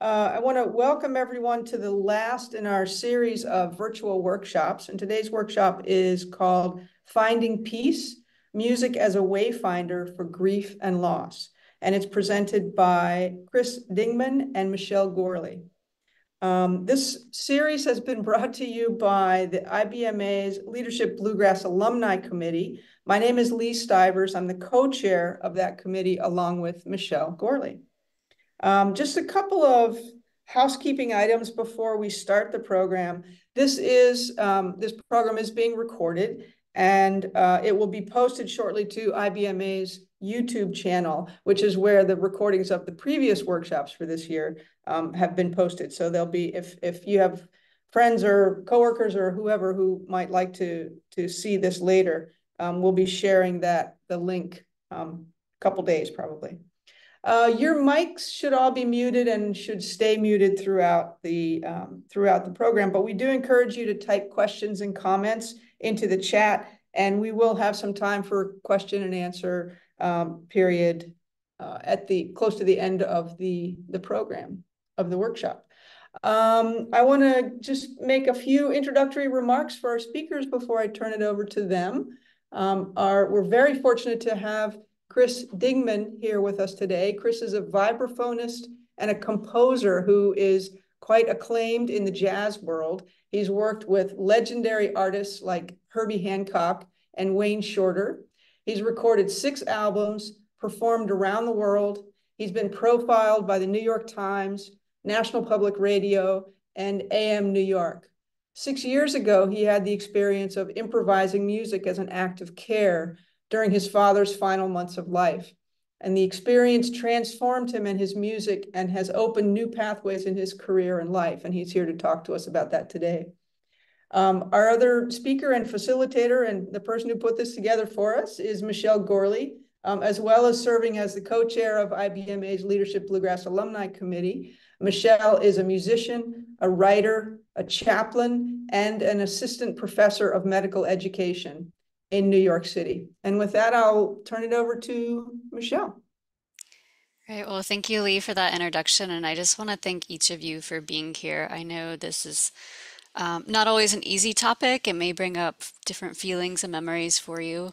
Uh, I want to welcome everyone to the last in our series of virtual workshops. And today's workshop is called Finding Peace, Music as a Wayfinder for Grief and Loss. And it's presented by Chris Dingman and Michele Gourley. Um, this series has been brought to you by the IBMA's Leadership Bluegrass Alumni Committee. My name is Lee Stivers. I'm the co-chair of that committee along with Michele Gourley. Um, just a couple of housekeeping items before we start the program. This is um, this program is being recorded and uh, it will be posted shortly to IBMA's YouTube channel, which is where the recordings of the previous workshops for this year um, have been posted. So there'll be, if if you have friends or coworkers or whoever who might like to to see this later, um, we'll be sharing that the link um, a couple days probably. Uh, your mics should all be muted and should stay muted throughout the um, throughout the program. But we do encourage you to type questions and comments into the chat, and we will have some time for question and answer um, period uh, at the close to the end of the the program of the workshop. Um, I want to just make a few introductory remarks for our speakers before I turn it over to them. Um, our, we're very fortunate to have Chris Dingman here with us today. Chris is a vibraphonist and a composer who is quite acclaimed in the jazz world. He's worked with legendary artists like Herbie Hancock and Wayne Shorter. He's recorded six albums, performed around the world. He's been profiled by the New York Times, National Public Radio, and AM New York. Six years ago, he had the experience of improvising music as an act of care during his father's final months of life. And the experience transformed him and his music and has opened new pathways in his career and life. And he's here to talk to us about that today. Um, our other speaker and facilitator and the person who put this together for us is Michele Gourley, um, as well as serving as the co-chair of IBMA's Leadership Bluegrass Alumni Committee. Michele is a musician, a writer, a chaplain, and an assistant professor of medical education in New York City. And with that, I'll turn it over to Michele. Right. Well, thank you, Lee, for that introduction. And I just want to thank each of you for being here. I know this is um, not always an easy topic. It may bring up different feelings and memories for you.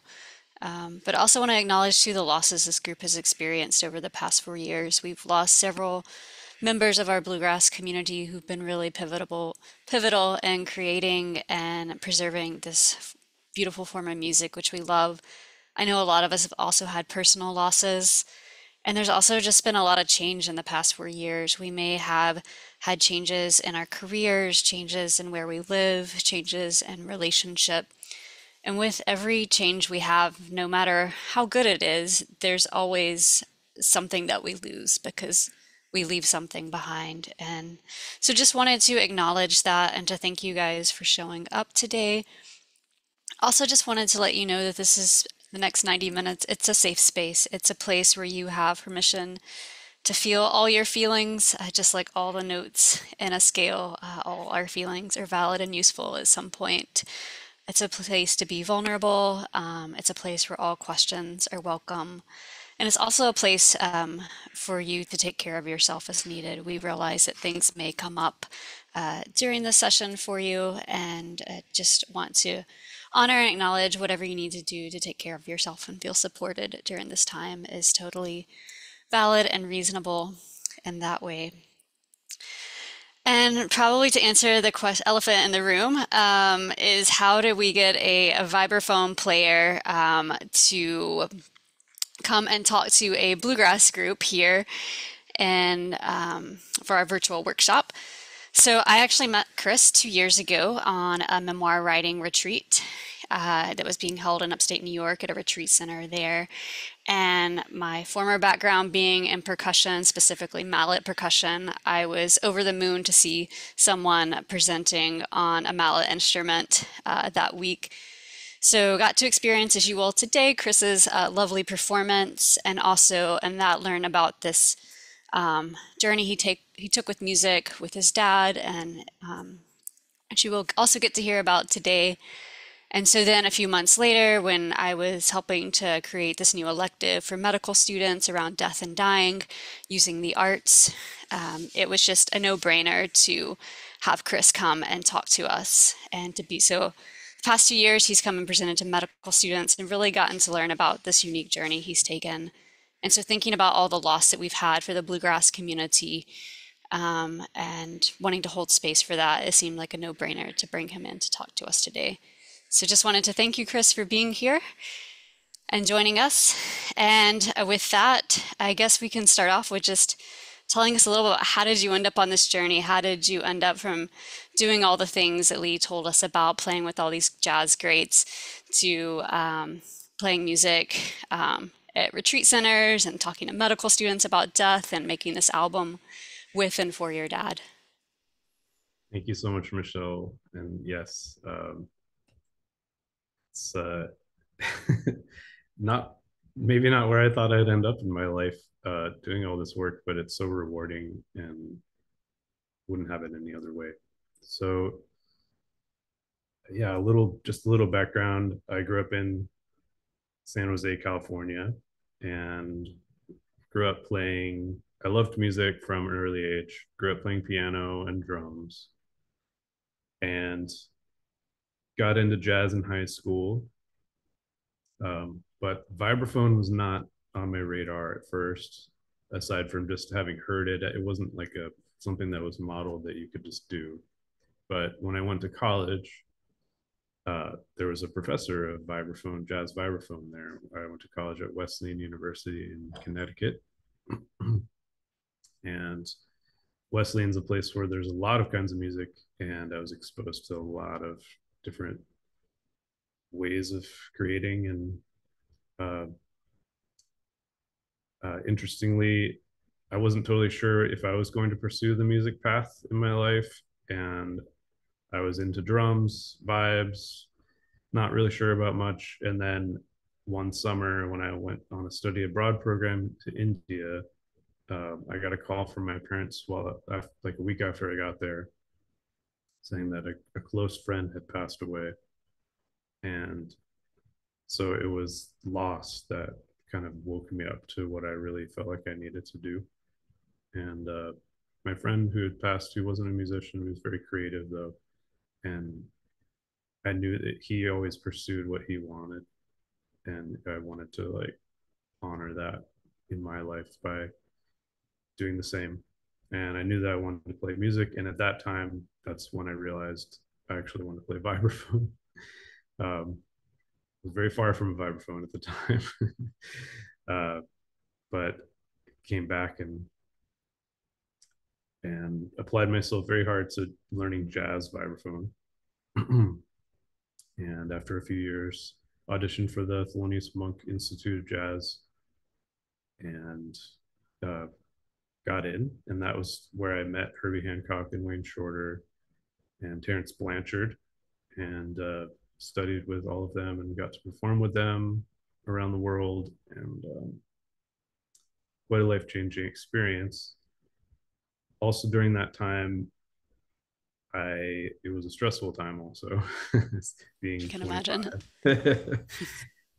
Um, but I also want to acknowledge too the losses this group has experienced over the past four years. We've lost several members of our bluegrass community who've been really pivotal, pivotal in creating and preserving this beautiful form of music, which we love. I know a lot of us have also had personal losses. And there's also just been a lot of change in the past four years. We may have had changes in our careers, changes in where we live, changes in relationship. And with every change we have, no matter how good it is, there's always something that we lose because we leave something behind. And so just wanted to acknowledge that and to thank you guys for showing up today. Also, just wanted to let you know that this is the next 90 minutes. It's a safe space. It's a place where you have permission to feel all your feelings, uh, just like all the notes in a scale. Uh, all our feelings are valid and useful at some point. It's a place to be vulnerable. Um, it's a place where all questions are welcome. And it's also a place um, for you to take care of yourself as needed. We realize that things may come up uh, during the session for you and uh, just want to honor and acknowledge whatever you need to do to take care of yourself and feel supported during this time is totally valid and reasonable in that way. And probably to answer the question, elephant in the room um, is how do we get a, a vibraphone player um, to come and talk to a bluegrass group here and um, for our virtual workshop. So I actually met Chris two years ago on a memoir writing retreat uh, that was being held in upstate New York at a retreat center there. And my former background being in percussion, specifically mallet percussion, I was over the moon to see someone presenting on a mallet instrument uh, that week. So got to experience, as you will today, Chris's uh, lovely performance, and also and that learn about this um, journey he take he took with music with his dad, and um, you will also get to hear about today And so then a few months later, when I was helping to create this new elective for medical students around death and dying using the arts, um, it was just a no-brainer to have Chris come and talk to us and to be so. The past two years, he's come and presented to medical students and really gotten to learn about this unique journey he's taken. And so, thinking about all the loss that we've had for the bluegrass community um, and wanting to hold space for that, it seemed like a no brainer to bring him in to talk to us today. So, just wanted to thank you, Chris, for being here and joining us. And uh, with that, I guess we can start off with just telling us a little about how did you end up on this journey? How did you end up from doing all the things that Lee told us about, playing with all these jazz greats, to um, playing music um, at retreat centers and talking to medical students about death and making this album with and for your dad? Thank you so much, Michele. And yes, um, it's uh, not maybe not where I thought I'd end up in my life uh, doing all this work, but it's so rewarding and wouldn't have it any other way. So yeah, a little just a little background. I grew up in San Jose, California, and grew up playing. I loved music from an early age. Grew up playing piano and drums, and got into jazz in high school. Um, but vibraphone was not on my radar at first aside from just having heard it it wasn't like a something that was modeled that you could just do but when i went to college uh, there was a professor of vibraphone jazz vibraphone there i went to college at wesleyan university in connecticut and wesleyan's a place where there's a lot of kinds of music and i was exposed to a lot of different ways of creating and uh, uh, interestingly, I wasn't totally sure if I was going to pursue the music path in my life. And I was into drums, vibes, not really sure about much. And then one summer, when I went on a study abroad program to India, uh, I got a call from my parents while like a week after I got there, saying that a, a close friend had passed away, and so it was loss that kind of woke me up to what I really felt like I needed to do. And uh, my friend who had passed, who wasn't a musician, he was very creative though, and I knew that he always pursued what he wanted, and I wanted to like honor that in my life by doing the same. And I knew that I wanted to play music, and at that time, that's when I realized I actually wanted to play vibraphone. um, was very far from a vibraphone at the time, uh, but came back and and applied myself very hard to learning jazz vibraphone. and after a few years, auditioned for the Thelonious Monk Institute of Jazz and uh, got in. And that was where I met Herbie Hancock and Wayne Shorter and Terence Blanchard. And uh, studied with all of them and got to perform with them around the world and um, quite a life-changing experience also during that time i it was a stressful time also being you can imagine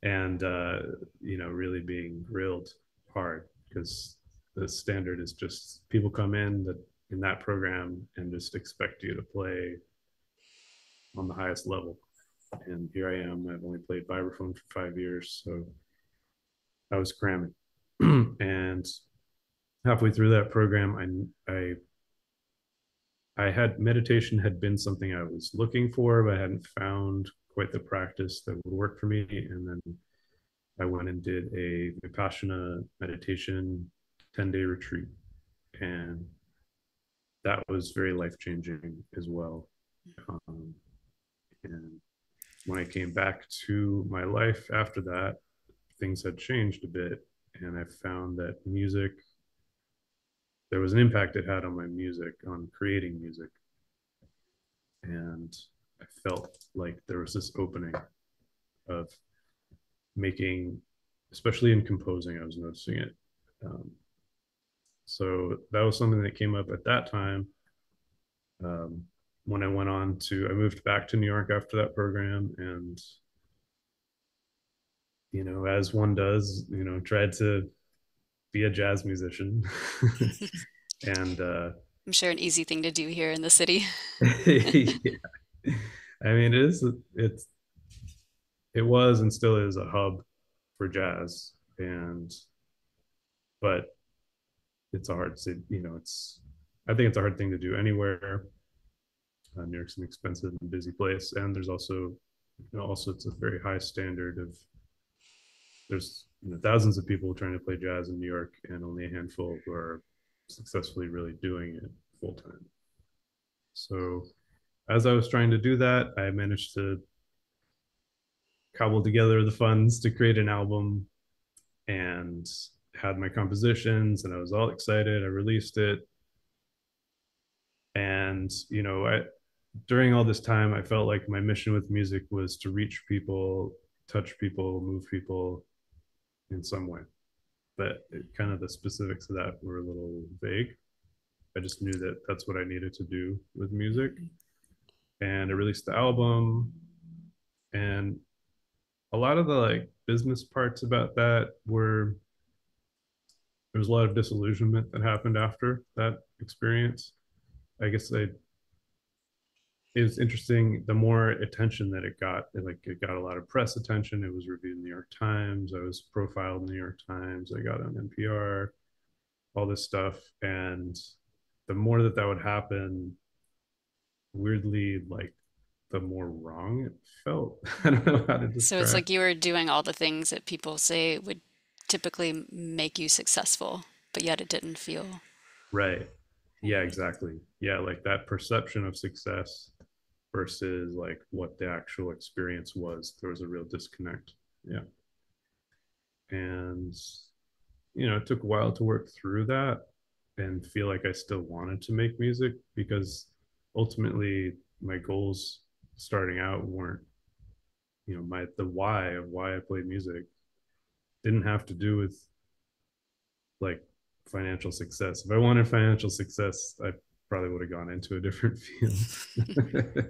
and uh, you know really being grilled hard because the standard is just people come in that in that program and just expect you to play on the highest level and here I am. I've only played vibraphone for five years, so I was cramming. and halfway through that program, I I I had meditation had been something I was looking for, but I hadn't found quite the practice that would work for me. And then I went and did a Vipassana meditation 10 day retreat. And that was very life changing as well. Um, and when I came back to my life after that, things had changed a bit. And I found that music, there was an impact it had on my music, on creating music. And I felt like there was this opening of making, especially in composing, I was noticing it. Um, so that was something that came up at that time. Um, when I went on to, I moved back to New York after that program and, you know, as one does, you know, tried to be a jazz musician. and uh, I'm sure an easy thing to do here in the city. yeah. I mean, it is, it's, it was and still is a hub for jazz. And, but it's a hard, city, you know, it's, I think it's a hard thing to do anywhere. Uh, New York's an expensive and busy place, and there's also, you know, also it's a very high standard of. There's you know, thousands of people trying to play jazz in New York, and only a handful who are successfully really doing it full time. So, as I was trying to do that, I managed to cobble together the funds to create an album, and had my compositions, and I was all excited. I released it, and you know i during all this time i felt like my mission with music was to reach people touch people move people in some way. But it, kind of the specifics of that were a little vague. I just knew that that's what i needed to do with music. And i released the album. And a lot of the like business parts about that were there was a lot of disillusionment that happened after that experience. I guess I it was interesting the more attention that it got it like it got a lot of press attention. It was reviewed in the new york times. I was profiled in the new york times. I got on npr all this stuff. And the more that that would happen weirdly like the more wrong it felt. I don't know how to describe. so it's like you were doing all the things that people say would typically make you successful but yet it didn't feel right. Yeah exactly. Yeah like that perception of success versus like what the actual experience was there was a real disconnect yeah and you know it took a while to work through that and feel like i still wanted to make music because ultimately my goals starting out weren't you know my the why of why i played music didn't have to do with like financial success. If I wanted financial success, I probably would have gone into a different field.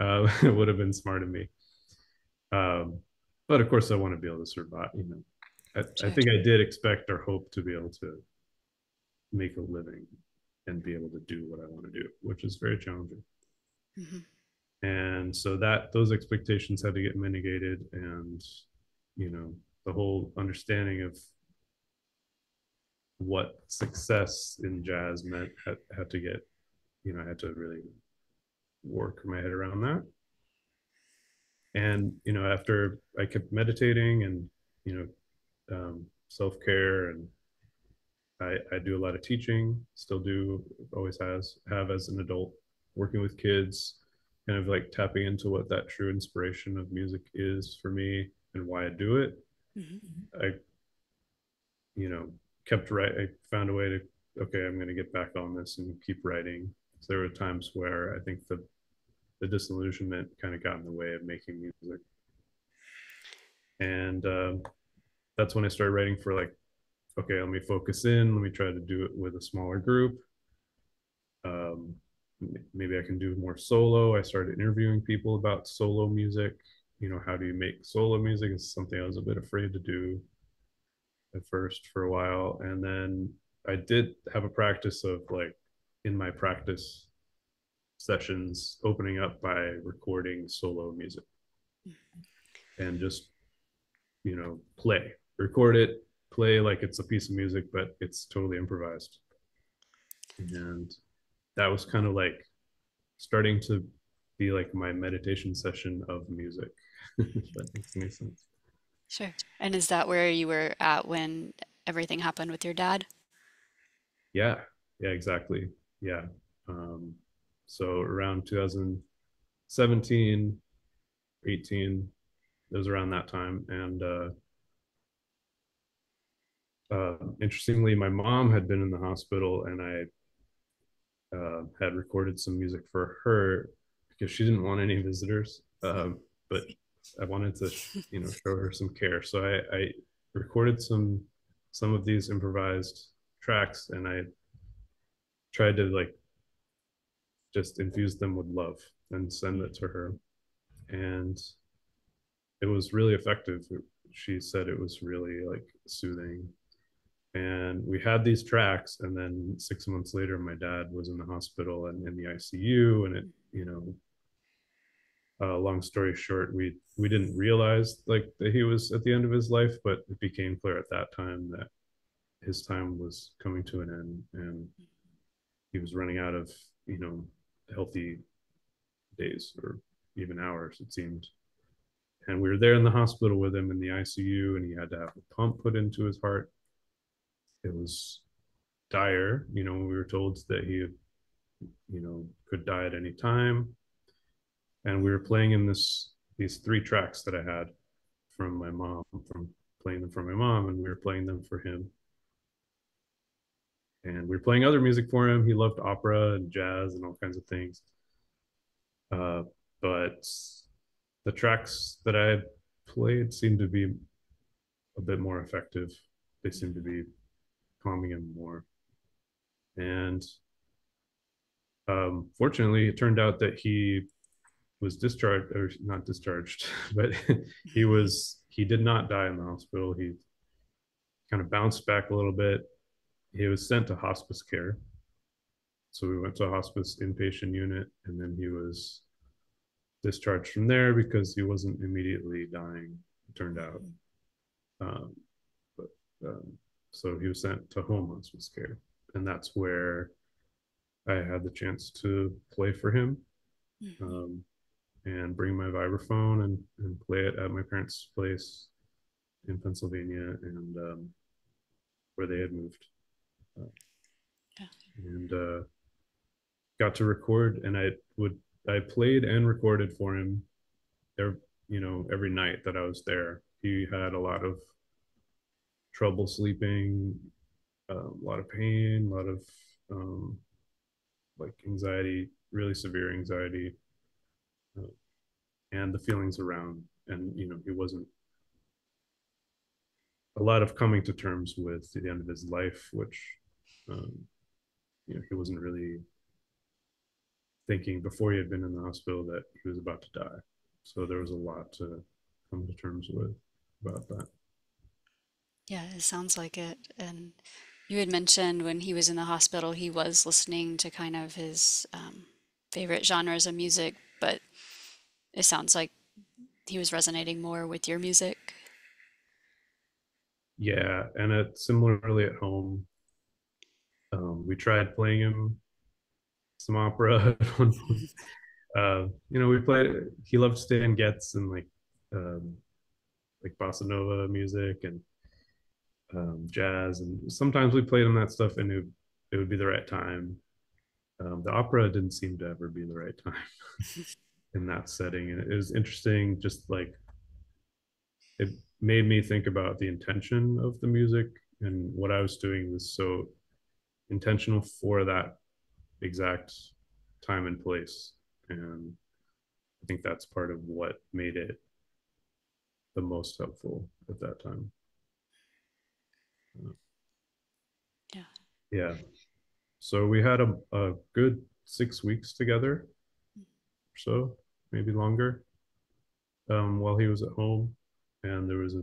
uh, it would have been smart of me. Um, but of course, I want to be able to survive. You know, I, I think I did expect or hope to be able to make a living and be able to do what I want to do, which is very challenging. Mm-hmm. And so that those expectations had to get mitigated, and you know, the whole understanding of what success in jazz meant. Had, had to get you know i had to really work my head around that. And you know after i kept meditating and you know um, self-care and I, I do a lot of teaching still do always has have as an adult working with kids kind of like tapping into what that true inspiration of music is for me and why i do it. Mm-hmm. i you know kept right. I found a way to okay, I'm going to get back on this and keep writing. So there were times where I think the the disillusionment kind of got in the way of making music, and um, that's when I started writing for like, okay, let me focus in. Let me try to do it with a smaller group. Um, maybe I can do more solo. I started interviewing people about solo music. You know, how do you make solo music? Is something I was a bit afraid to do at first for a while and then i did have a practice of like in my practice sessions opening up by recording solo music. Mm-hmm. And just you know play. Record it play like it's a piece of music but it's totally improvised. And that was kind of like starting to be like my meditation session of music that makes any sense Sure. And is that where you were at when everything happened with your dad? Yeah, yeah, exactly. Yeah. Um, so around 2017, 18, it was around that time. And uh, uh, interestingly, my mom had been in the hospital and I uh, had recorded some music for her because she didn't want any visitors. Um, but I wanted to, you know, show her some care. So I, I recorded some some of these improvised tracks, and I tried to like just infuse them with love and send it to her. And it was really effective. She said it was really like soothing. And we had these tracks, and then six months later, my dad was in the hospital and in the ICU, and it, you know, uh, long story short, we we didn't realize like that he was at the end of his life, but it became clear at that time that his time was coming to an end, and he was running out of you know healthy days or even hours it seemed. And we were there in the hospital with him in the icu and he had to have a pump put into his heart. It was dire you know we were told that he you know could die at any time and we were playing in this these three tracks that i had from my mom from playing them for my mom and we were playing them for him and we were playing other music for him. He loved opera and jazz and all kinds of things. Uh, but the tracks that I played seemed to be a bit more effective. They seemed to be calming him more. And um, fortunately, it turned out that he was discharged, or not discharged, but he was, he did not die in the hospital. He kind of bounced back a little bit he was sent to hospice care. So we went to a hospice inpatient unit, and then he was discharged from there because he wasn't immediately dying. It turned out, um, but um, so he was sent to home hospice care, and that's where I had the chance to play for him, mm-hmm. um, and bring my vibraphone and, and play it at my parents' place in Pennsylvania, and um, where they had moved yeah. and uh, got to record. And I would I played and recorded for him, every, you know, every night that I was there. He had a lot of trouble sleeping, uh, a lot of pain, a lot of um, like anxiety, really severe anxiety, uh, and the feelings around. And you know, he wasn't a lot of coming to terms with the end of his life, which um, you know, he wasn't really thinking before he had been in the hospital that he was about to die. So there was a lot to come to terms with about that. Yeah, it sounds like it. And you had mentioned when he was in the hospital, he was listening to kind of his um, favorite genres of music, but it sounds like he was resonating more with your music. Yeah, and it similarly at home, um, we tried playing him some opera at one point. Uh, you know, we played. He loved Stan Getz and like um, like bossa nova music and um, jazz, and sometimes we played him that stuff, and it, it would be the right time. Um, the opera didn't seem to ever be the right time in that setting, and it was interesting. Just like it made me think about the intention of the music and what I was doing was so intentional for that exact time and place. And I think that's part of what made it the most helpful at that time. Yeah. Yeah. So we had a, a good six weeks together mm. so, maybe longer, um, while he was at home. And there was a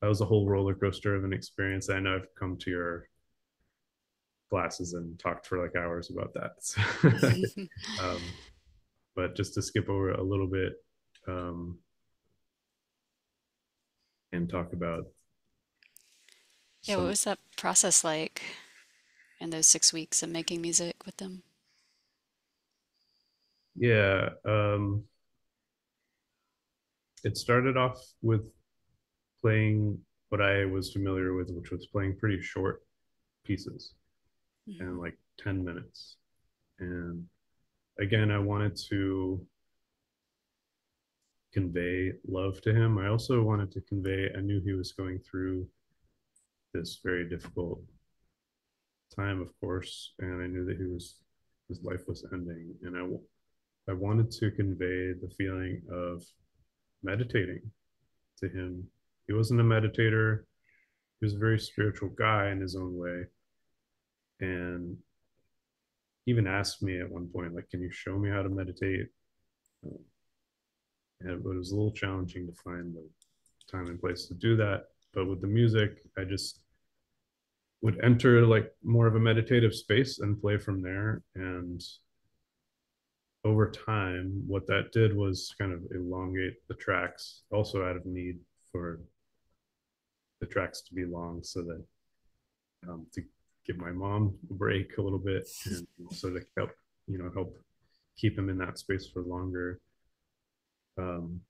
that was a whole roller coaster of an experience. I know I've come to your classes and talked for like hours about that. um, but just to skip over a little bit um, and talk about. Yeah, some... what was that process like in those six weeks of making music with them? Yeah, um, it started off with playing what I was familiar with, which was playing pretty short pieces mm-hmm. and like 10 minutes. And again, I wanted to convey love to him. I also wanted to convey, I knew he was going through this very difficult time, of course, and I knew that he was, his life was ending. And I, I wanted to convey the feeling of meditating to him. He wasn't a meditator, he was a very spiritual guy in his own way and even asked me at one point, like, can you show me how to meditate? Um, and it was a little challenging to find the time and place to do that. But with the music, I just would enter like more of a meditative space and play from there. And over time, what that did was kind of elongate the tracks, also out of need for the tracks to be long so that um, to give my mom a break a little bit and so to help you know help keep him in that space for longer. Um,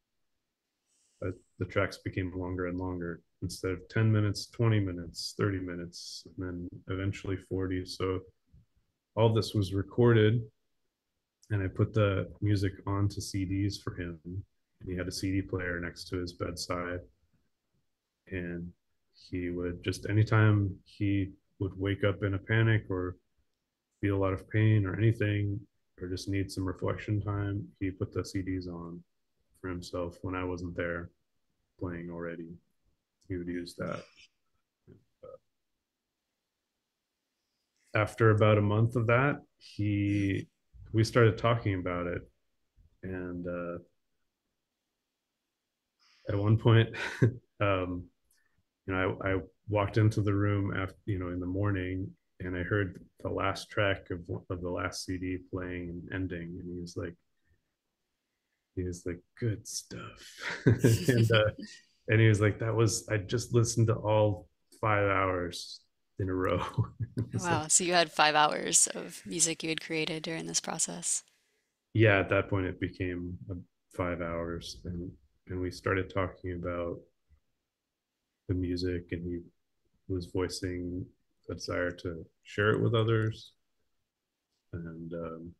the tracks became longer and longer. Instead of 10 minutes 20 minutes 30 minutes and then eventually 40 so all this was recorded and i put the music onto cds for him he had a cd player next to his bedside. And he would just anytime he would wake up in a panic or feel a lot of pain or anything or just need some reflection time he put the cds on for himself when i wasn't there playing already. He would use that. After about a month of that he we started talking about it and uh, at one point um, you know I, I walked into the room after you know in the morning and I heard the last track of of the last CD playing and ending, and he was like, he was like, good stuff, and uh, and he was like, that was I just listened to all five hours in a row. Wow, so you had five hours of music you had created during this process. yeah, at that point it became uh, five hours, and and we started talking about the music, and he was voicing a desire to share it with others. And um,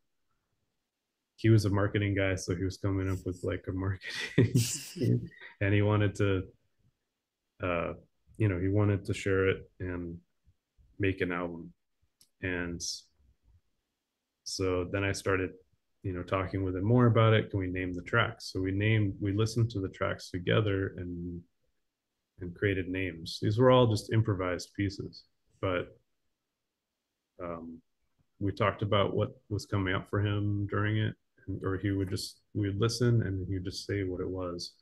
he was a marketing guy, so he was coming up with like a marketing and he wanted to, uh, you know, he wanted to share it and make an album. And so then I started, you know, talking with him more about it. Can we name the tracks? So we named, we listened to the tracks together and and created names. These were all just improvised pieces, but um, we talked about what was coming up for him during it, or he would just we would listen and he would just say what it was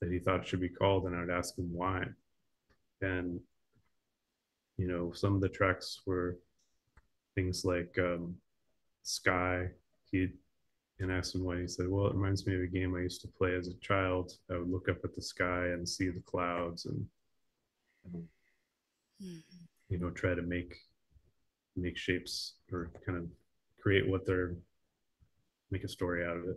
that he thought should be called, and I'd ask him why. And you know, some of the tracks were things like um, Sky. He and asked him why. He said, "Well, it reminds me of a game I used to play as a child. I would look up at the sky and see the clouds, and Mm-hmm. you know, try to make make shapes or kind of create what they're make a story out of it."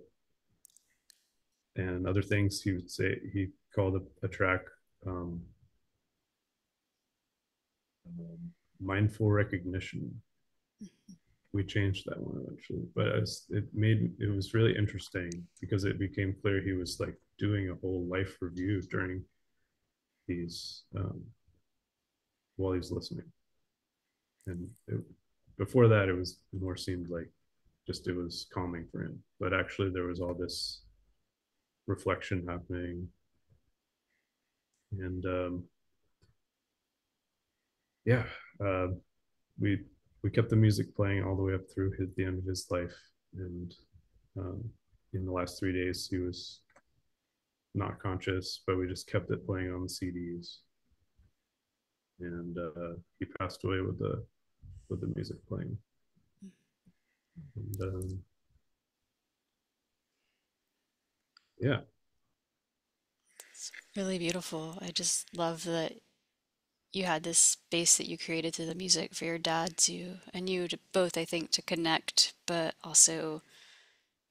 And other things he would say he called a, a track um, um, mindful recognition. We changed that one eventually but as it made it was really interesting because it became clear he was like doing a whole life review during these um, while he's listening. And it, before that it was more seemed like just it was calming for him but actually there was all this reflection happening. And um, yeah uh, we we kept the music playing all the way up through his, the end of his life. And um, in the last three days, he was not conscious, but we just kept it playing on the CDs. And uh, he passed away with the with the music playing. And, um, yeah. It's really beautiful. I just love that you had this space that you created through the music for your dad to and you to both I think to connect but also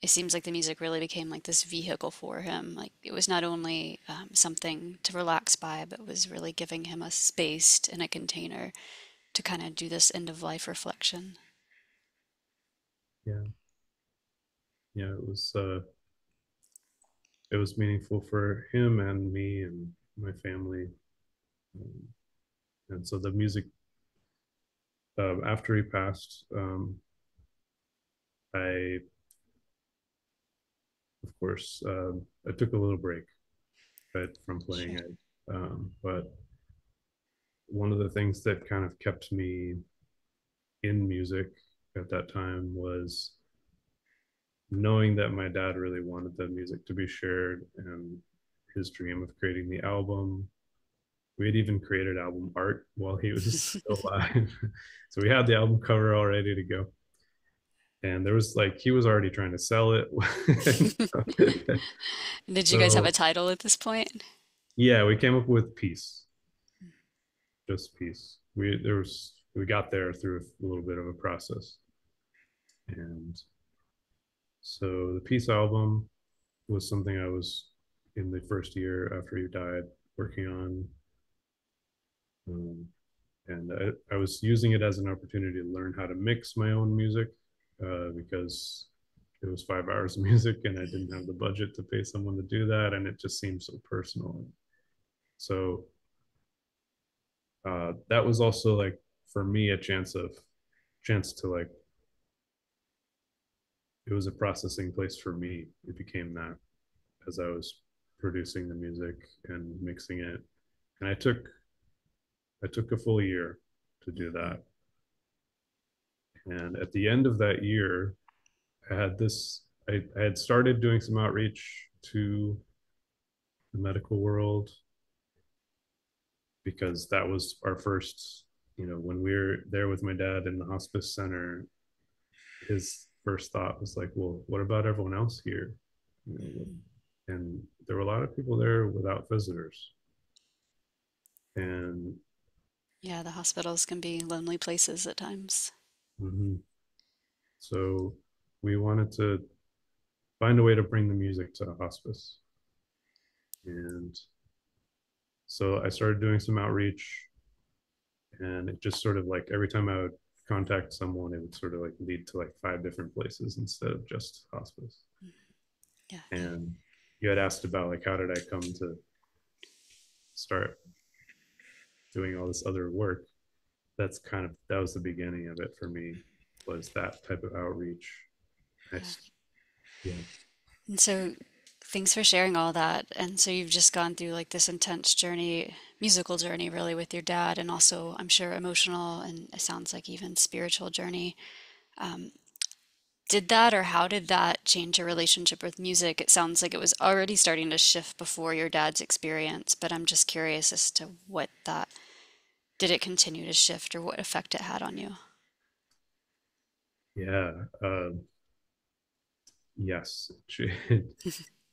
it seems like the music really became like this vehicle for him like it was not only um, something to relax by but was really giving him a space and a container to kind of do this end of life reflection Yeah. Yeah. It was uh it was meaningful for him and me and my family. Um, and so the music uh, after he passed um, i of course uh, i took a little break but from playing sure it um, but one of the things that kind of kept me in music at that time was knowing that my dad really wanted the music to be shared and his dream of creating the album. We had even created album art while he was still alive. so we had the album cover all ready to go. And there was like, he was already trying to sell it. Did you guys have a title at this point? Yeah, we came up with Peace. Just Peace. We, there was, we got there through a little bit of a process. And so the Peace album was something I was in the first year after he died working on. Um, and I, I, was using it as an opportunity to learn how to mix my own music uh, because it was five hours of music and I didn't have the budget to pay someone to do that. And it just seemed so personal. So uh, that was also like for me a chance of chance to like it was a processing place for me. It became that as I was producing the music and mixing it. And I took I took a full year to do that. And at the end of that year, I had this I, I had started doing some outreach to the medical world because that was our first, you know, when we were there with my dad in the hospice center, his first thought was like, well, what about everyone else here? And there were a lot of people there without visitors. And yeah, the hospitals can be lonely places at times. Mm-hmm. So we wanted to find a way to bring the music to the hospice. And so I started doing some outreach and it just sort of like every time I would contact someone, it would sort of like lead to like five different places instead of just hospice. Yeah. And you had asked about like how did I come to start doing all this other work. That's kind of that was the beginning of it for me was that type of outreach. Yeah. yeah. And so thanks for sharing all that. And so you've just gone through like this intense journey musical journey really with your dad and also I'm sure emotional and it sounds like even spiritual journey. Um, did that or how did that change your relationship with music? It sounds like it was already starting to shift before your dad's experience, but I'm just curious as to what that did it continue to shift or what effect it had on you? Yeah. Uh, yes.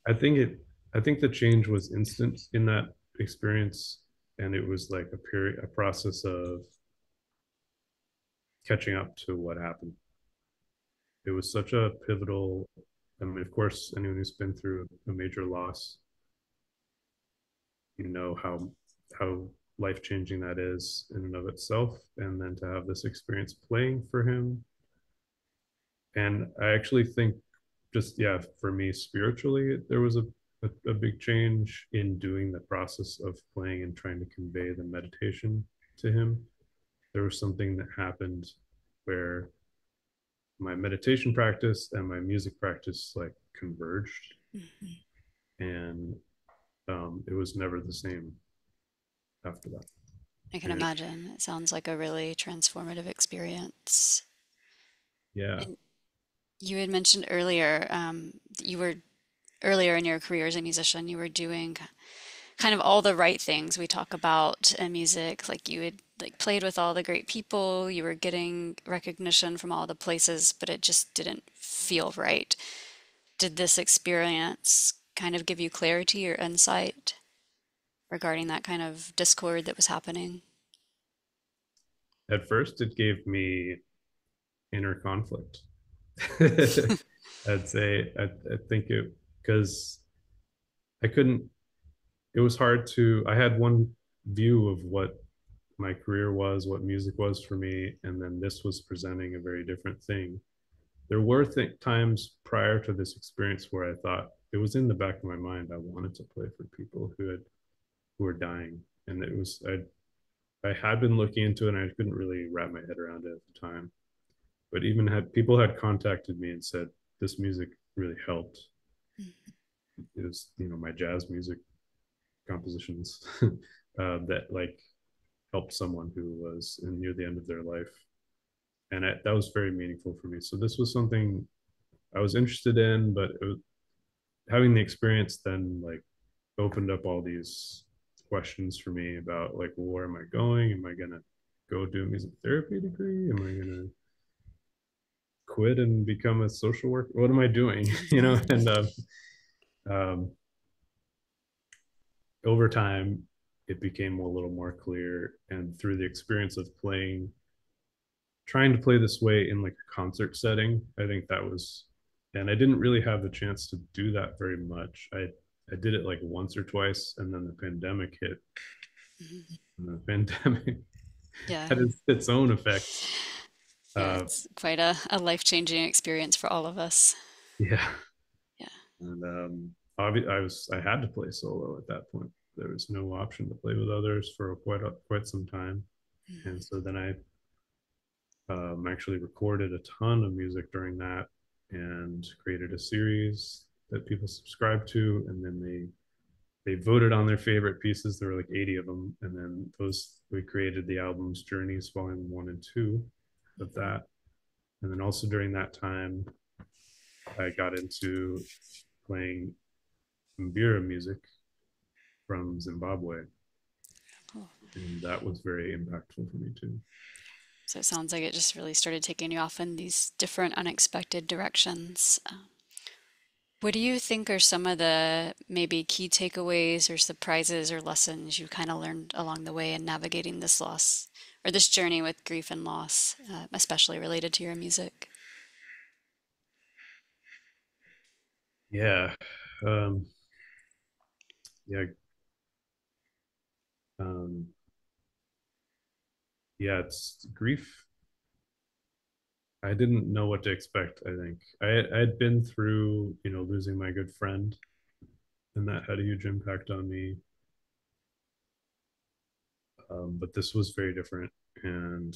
I think it I think the change was instant in that experience and it was like a period a process of catching up to what happened it was such a pivotal i mean of course anyone who's been through a major loss you know how how life changing that is in and of itself and then to have this experience playing for him and i actually think just yeah for me spiritually there was a a, a big change in doing the process of playing and trying to convey the meditation to him. There was something that happened where my meditation practice and my music practice like converged mm-hmm. and um, it was never the same after that. I can imagine. It sounds like a really transformative experience. Yeah. And you had mentioned earlier um, you were earlier in your career as a musician, you were doing kind of all the right things. We talk about in music. Like you had like played with all the great people, you were getting recognition from all the places, but it just didn't feel right. Did this experience kind of give you clarity or insight regarding that kind of discord that was happening? At first, it gave me inner conflict. I'd say I, I think it because I couldn't, it was hard to, I had one view of what my career was, what music was for me, and then this was presenting a very different thing. There were th- times prior to this experience where I thought it was in the back of my mind I wanted to play for people who had who are dying, and it was I I had been looking into it and I couldn't really wrap my head around it at the time. But even had people had contacted me and said this music really helped it was you know my jazz music compositions uh, that like helped someone who was in near the end of their life and it, that was very meaningful for me. So this was something I was interested in, but was, having the experience then like opened up all these questions for me about like, well, where am I going? Am I gonna go do a music therapy degree? Am I gonna quit and become a social worker? What am I doing? you know, and uh, um, over time, it became a little more clear, and through the experience of playing trying to play this way in like a concert setting i think that was and i didn't really have the chance to do that very much i i did it like once or twice and then the pandemic hit. Mm-hmm. the pandemic yeah. had its, its own effects yeah, uh, it's quite a, a life-changing experience for all of us. Yeah. Yeah. And um obviously i was i had to play solo at that point. There was no option to play with others for quite a, quite some time. Mm-hmm. and so then i um, actually recorded a ton of music during that and created a series that people subscribed to and then they they voted on their favorite pieces. There were like 80 of them and then those we created the albums journeys volume one and two of that. And then also during that time i got into playing mbira music from zimbabwe. And that was very impactful for me too. So it sounds like it just really started taking you off in these different unexpected directions. Um, what do you think are some of the maybe key takeaways or surprises or lessons you kind of learned along the way in navigating this loss or this journey with grief and loss, uh, especially related to your music? Yeah. Um, yeah. Um, yeah, it's grief. I didn't know what to expect. I think I had been through you know losing my good friend, and that had a huge impact on me. Um, but this was very different, and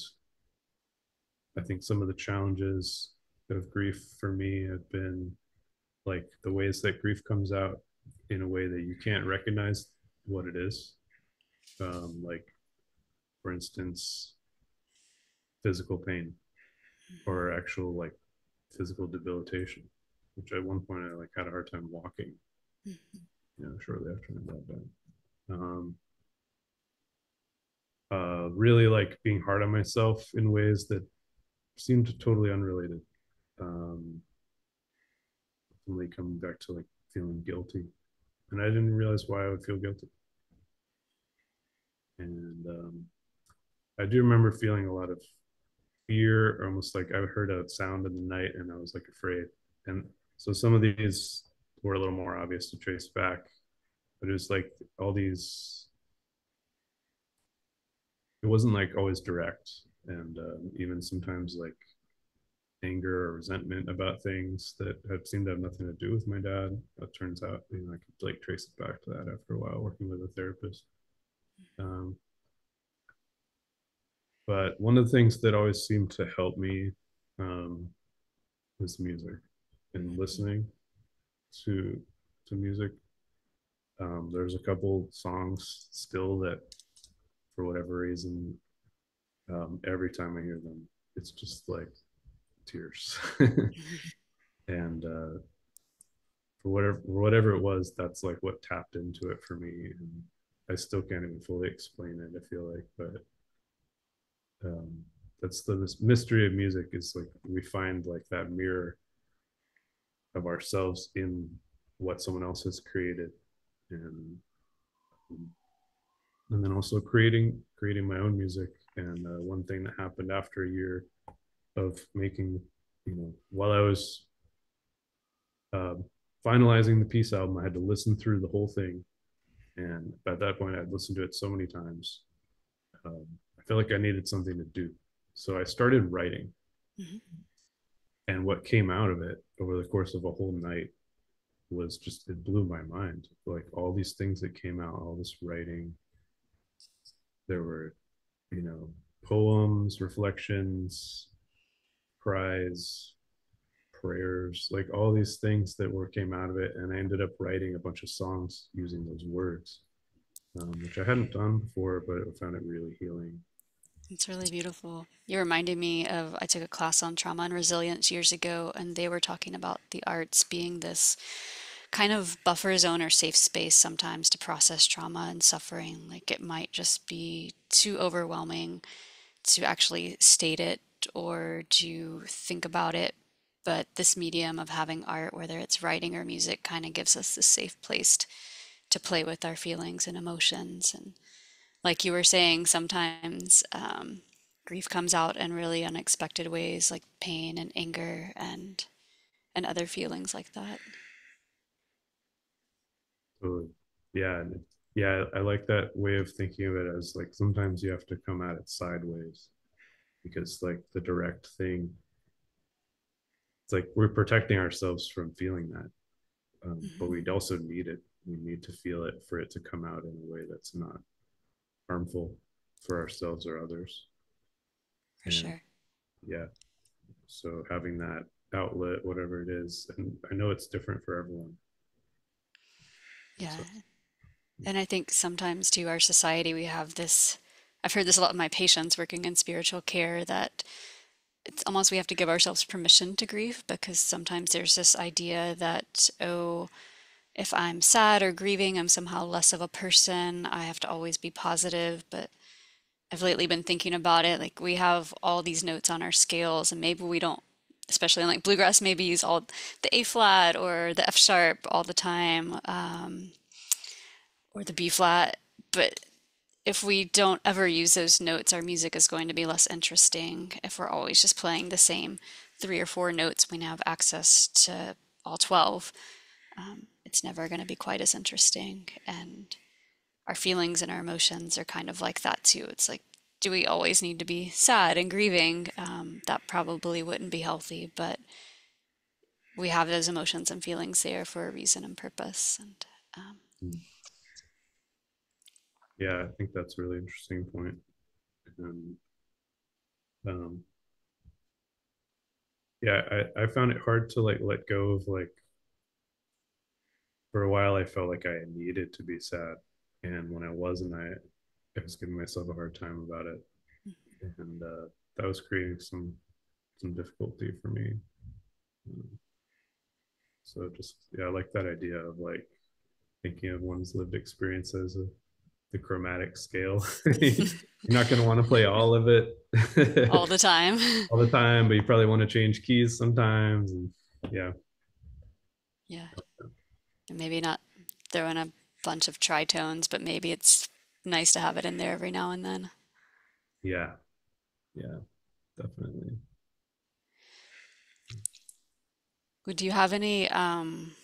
I think some of the challenges of grief for me have been like the ways that grief comes out in a way that you can't recognize what it is. Um, like, for instance, physical pain or actual like physical debilitation, which at one point I like had a hard time walking. Mm-hmm. You know, shortly after my dad died. Um, uh, really like being hard on myself in ways that seemed totally unrelated. Um, only coming back to like feeling guilty, and I didn't realize why I would feel guilty. And um, I do remember feeling a lot of fear, almost like I heard a sound in the night and I was like afraid. And so some of these were a little more obvious to trace back, but it was like all these. It wasn't like always direct, and um, even sometimes like anger or resentment about things that had seemed to have nothing to do with my dad. That turns out, you know, I could like trace it back to that after a while working with a therapist. Um, but one of the things that always seemed to help me um, was music and listening to to music. Um, there's a couple songs still that, for whatever reason, um, every time I hear them, it's just like tears. and uh, for whatever whatever it was, that's like what tapped into it for me. And I still can't even fully explain it. I feel like, but um, that's the mystery of music is like we find like that mirror of ourselves in what someone else has created and and then also creating creating my own music. And uh, one thing that happened after a year of making you know while i was uh, finalizing the peace album i had to listen through the whole thing. And at that point i'd listened to it so many times. Um, felt like I needed something to do. So I started writing. Mm-hmm. And what came out of it over the course of a whole night was just, it blew my mind. Like all these things that came out, all this writing. There were, you know, poems, reflections, cries, prayers, like all these things that were came out of it. And I ended up writing a bunch of songs using those words, um, which I hadn't done before, but I found it really healing It's really beautiful. You reminded me of I took a class on trauma and resilience years ago, and they were talking about the arts being this kind of buffer zone or safe space sometimes to process trauma and suffering. Like it might just be too overwhelming to actually state it or to think about it. But this medium of having art, whether it's writing or music, kind of gives us this safe place to play with our feelings and emotions. And like you were saying, sometimes um, grief comes out in really unexpected ways, like pain and anger and and other feelings like that. Totally. Yeah. Yeah, I like that way of thinking of it as like sometimes you have to come at it sideways because like the direct thing, it's like we're protecting ourselves from feeling that. Um, but hmm we also need it. We need to feel it for it to come out in a way that's not harmful for ourselves or others. For And sure. yeah, so having that outlet, whatever it is, and I know it's different for everyone. Yeah. So And I think sometimes too, our society, we have this, I've heard this a lot with my patients working in spiritual care, that it's almost we have to give ourselves permission to grieve because sometimes there's this idea that, oh, if I'm sad or grieving, I'm somehow less of a person. I have to always be positive. But I've lately been thinking about it. Like we have all these notes on our scales, and maybe we don't, especially in like bluegrass, maybe use all the A flat or the F sharp all the time, um, or the B flat. But if we don't ever use those notes, our music is going to be less interesting. If we're always just playing the same three or four notes, we now have access to all 12. Um, it's never going to be quite as interesting. And our feelings and our emotions are kind of like that too. It's like, do we always need to be sad and grieving? Um, that probably wouldn't be healthy, but we have those emotions and feelings there for a reason and purpose. And um, mm, yeah, I think that's a really interesting point. And um, yeah, I, I found it hard to like let go of like for a while I felt like I needed to be sad. And when I wasn't, I, I was giving myself a hard time about it. And uh, that was creating some some difficulty for me. Um, so just yeah, I like that idea of like thinking of one's lived experience as a the chromatic scale. You're not going to want to play all of it all the time. all the time, but you probably want to change keys sometimes. And yeah, Yeah. Maybe not throw in a bunch of tritones, but maybe it's nice to have it in there every now and then. yeah, yeah, definitely. Would you have any, um,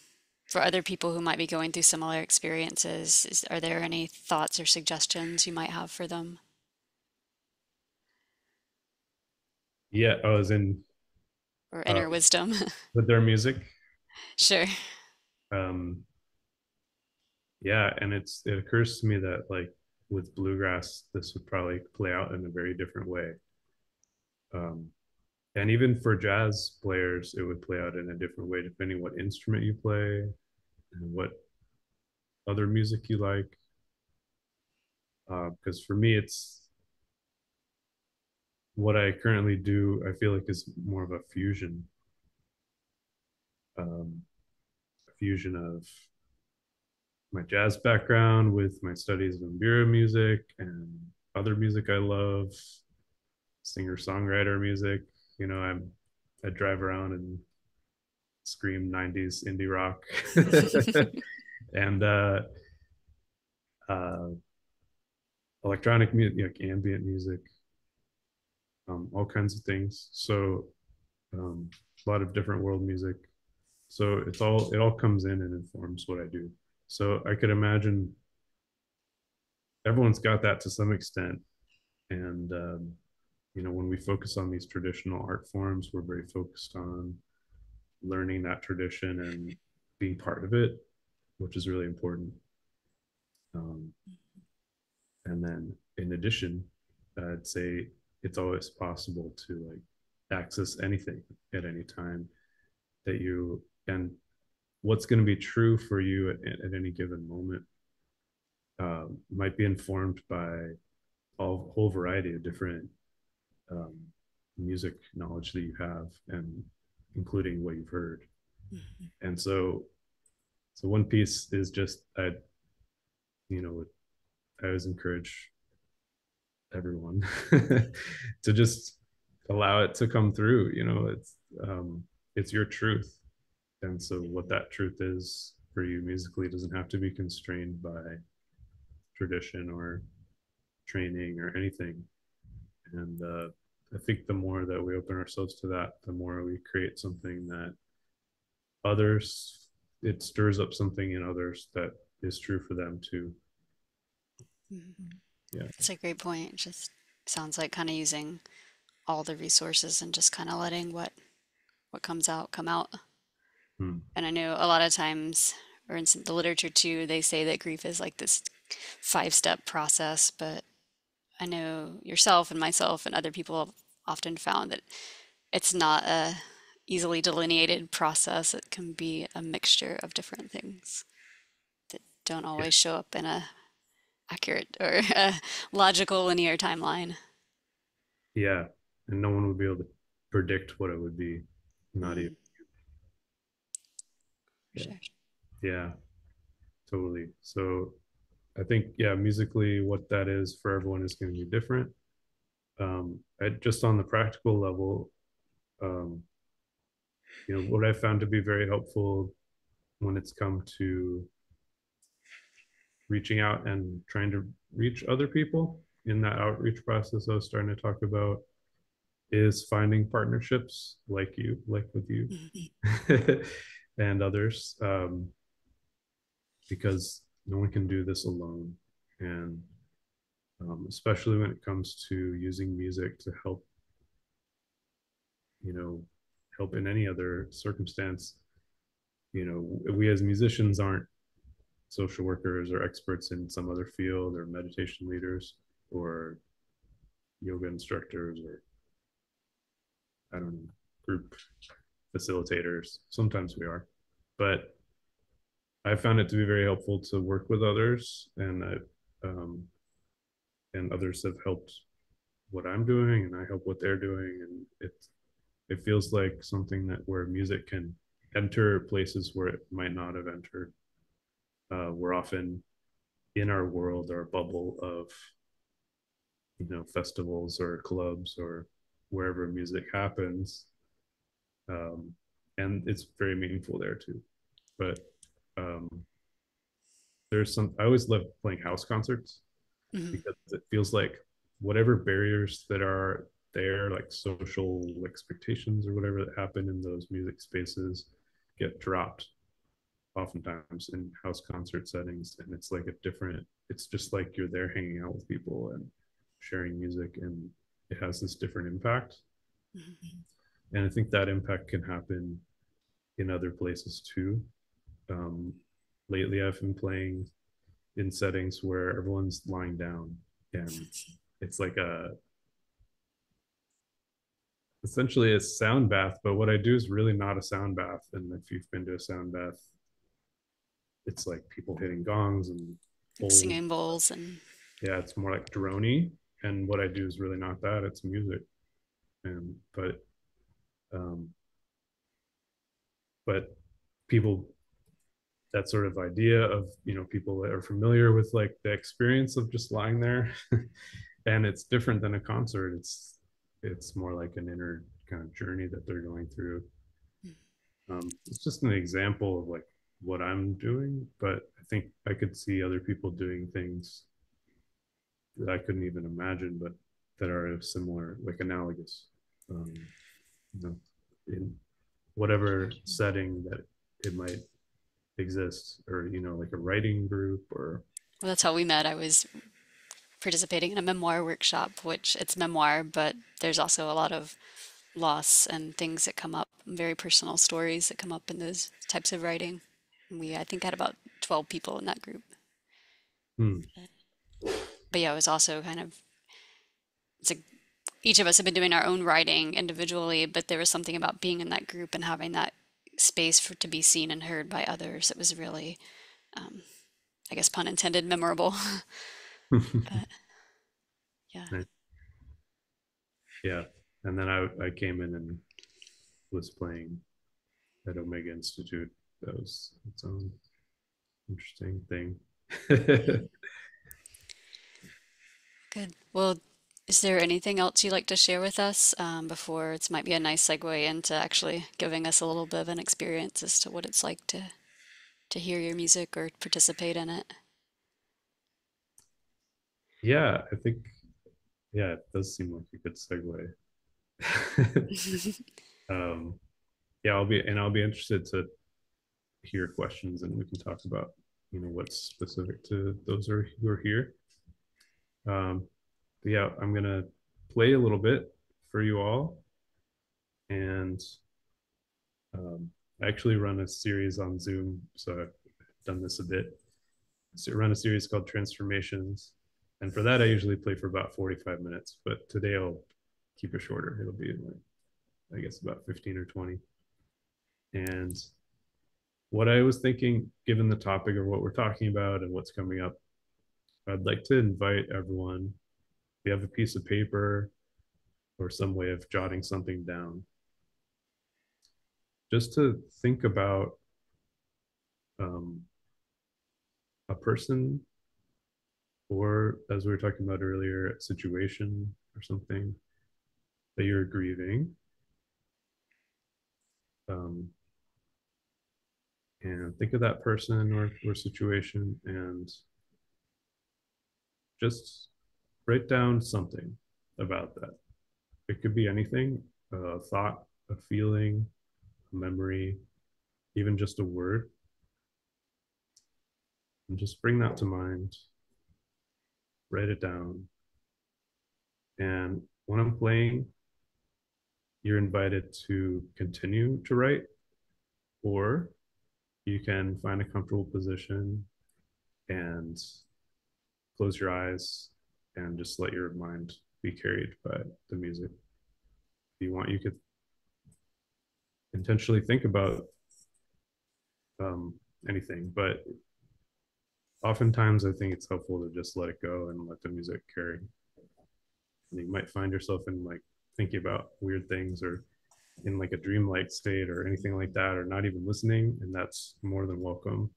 for other people who might be going through similar experiences, is, are there any thoughts or suggestions you might have for them? Yeah, I was in Or uh, inner wisdom? with their music. Sure. Um, yeah, and it's it occurs to me that like with bluegrass, this would probably play out in a very different way. Um, and even for jazz players, it would play out in a different way depending what instrument you play and what other music you like. Uh, because for me, it's what I currently do. I feel like is more of a fusion, um, fusion of my jazz background with my studies of mbira music and other music I love, singer songwriter music. You know, I'm I drive around and scream 90s indie rock and uh, uh, electronic music, like ambient music, um, all kinds of things. So um, a lot of different world music. So it's all it all comes in and informs what I do. So I could imagine everyone's got that to some extent, and um, you know when we focus on these traditional art forms, we're very focused on learning that tradition and being part of it, which is really important. Um, and then in addition, I'd say it's always possible to like access anything at any time that you and what's going to be true for you at, at any given moment um, might be informed by a whole variety of different um, music knowledge that you have and including what you've heard Mhm. and so so one piece is just i you know i always encourage everyone to just allow it to come through you know it's um it's your truth and so what that truth is for you musically doesn't have to be constrained by tradition or training or anything and uh i think the more that we open ourselves to that the more we create something that others it stirs up something in others that is true for them too Mhm. Yeah. That's a great point. It Just sounds like kind of using all the resources and just kind of letting what what comes out come out. Hmm. And I know a lot of times, or in the literature too, they say that grief is like this five step process, but I know yourself and myself and other people have often found that it's not a easily delineated process. It can be a mixture of different things that don't always show up in a accurate or a logical linear timeline. yeah and no one would be able to predict what it would be not even For sure. yeah totally so i think yeah musically what that is for everyone is going to be different um I, just on the practical level um you know what i found to be very helpful when it's come to reaching out and trying to reach other people in that outreach process i was starting to talk about is finding partnerships like you like with you Mhm. and others um, because no one can do this alone. And um, especially when it comes to using music to help you know help in any other circumstance you know we as musicians aren't social workers or experts in some other field or meditation leaders or yoga instructors or i don't know group facilitators. Sometimes we are. But i found it to be very helpful to work with others and I, um, and others have helped what i'm doing and i help what they're doing and it it feels like something that where music can enter places where it might not have entered. Uh, we're often in our world our bubble of you know festivals or clubs or wherever music happens um, and it's very meaningful there too but um, there's some i always love playing house concerts Mhm. because it feels like whatever barriers that are there like social expectations or whatever that happen in those music spaces get dropped oftentimes in house concert settings and it's like a different it's just like you're there hanging out with people and sharing music and it has this different impact Mhm. And i think that impact can happen in other places too. Um, lately i've been playing in settings where everyone's lying down and it's like a essentially a sound bath but what i do is really not a sound bath. And if you've been to a sound bath it's like people hitting gongs and bowls. Singing bowls and yeah it's more like droney. And what i do is really not that it's music. And but um but people that sort of idea of you know people that are familiar with like the experience of just lying there and it's different than a concert. It's it's more like an inner kind of journey that they're going through. Um, it's just an example of like what i'm doing but i think i could see other people doing things that i couldn't even imagine but that are similar like analogous. Um, you know, in whatever setting that it might exist or you know like a writing group or well, that's how we met. I was participating in a memoir workshop, which it's memoir, but there's also a lot of loss and things that come up, very personal stories that come up in those types of writing. And we, I think, had about 12 people in that group. Hmm. But yeah, it was also kind of, it's a, each of us have been doing our own writing individually, but there was something about being in that group and having that space for to be seen and heard by others. It was really, um, I guess, pun intended, memorable. Yeah. Yeah. And then I, I came in and was playing at Omega Institute. That was its own interesting thing. Good. Well, is there anything else you'd like to share with us um, before it might be a nice segue into actually giving us a little bit of an experience as to what it's like to to hear your music or participate in it? Yeah, I think yeah, it does seem like a good segue. um, yeah, I'll be and I'll be interested to hear questions and we can talk about you know what's specific to those are, who are here. Um, yeah, I'm gonna play a little bit for you all, and um, I actually run a series on Zoom, so I've done this a bit. So I run a series called Transformations, and for that I usually play for about 45 minutes, but today I'll keep it shorter. It'll be like I guess about 15 or 20. And what I was thinking, given the topic of what we're talking about and what's coming up, I'd like to invite everyone. You have a piece of paper or some way of jotting something down, just to think about um, a person or as we were talking about earlier, a situation or something that you're grieving. Um, and think of that person or, or situation and just write down something about that. It could be anything a thought, a feeling, a memory, even just a word. And just bring that to mind, write it down. And when I'm playing, you're invited to continue to write or you can find a comfortable position and close your eyes and just let your mind be carried by the music. If you want, you could intentionally think about um, anything, but oftentimes I think it's helpful to just let it go and let the music carry. And you might find yourself in like thinking about weird things or in like a dreamlike state or anything like that, or not even listening, and that's more than welcome.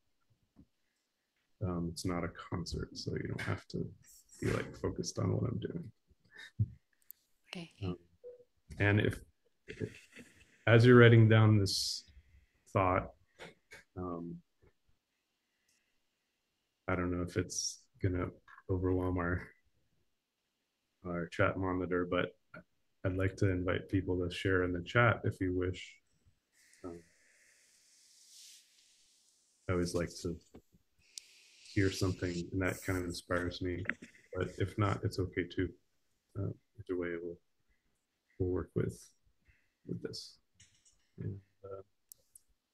Um, it's not a concert, so you don't have to be like focused on what I'm doing. Okay. Um, and if, as you're writing down this thought, um, I don't know if it's gonna overwhelm our our chat monitor, but I'd like to invite people to share in the chat if you wish. Um, I always like to hear something and that kind of inspires me, but if not, it's okay too. Uh, either way, we'll, we'll work with, with this. And, uh,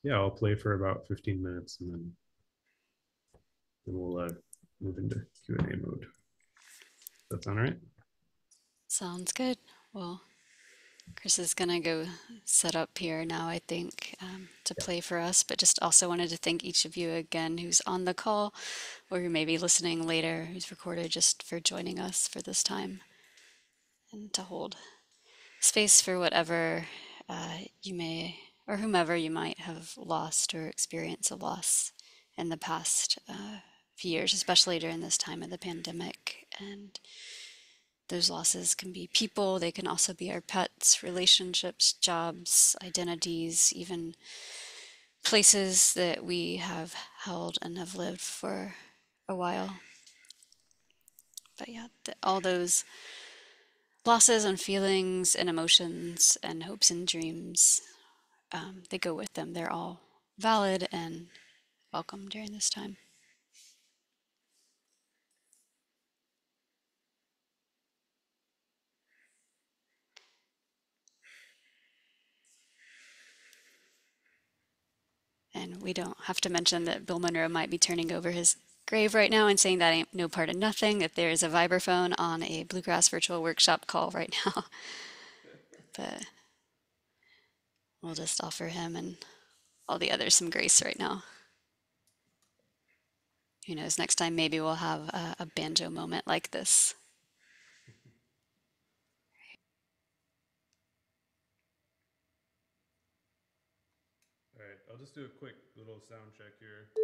yeah, I'll play for about 15 minutes and then, then we'll uh, move into Q&A mode. That sound all right? Sounds good. Well, Chris is gonna go set up here now, I think, um, to play for us, but just also wanted to thank each of you again who's on the call or who may be listening later, who's recorded, just for joining us for this time and to hold space for whatever uh, you may or whomever you might have lost or experienced a loss in the past uh, few years, especially during this time of the pandemic. And those losses can be people, they can also be our pets, relationships, jobs, identities, even places that we have held and have lived for a while. But yeah, th- all those losses and feelings and emotions and hopes and dreams, um, they go with them. They're all valid and welcome during this time. And we don't have to mention that Bill Monroe might be turning over his grave right now and saying that ain't no part of nothing, that there is a vibraphone on a Bluegrass Virtual Workshop call right now. but we'll just offer him and all the others some grace right now. Who knows, next time maybe we'll have a, a banjo moment like this. Just do a quick little sound check here.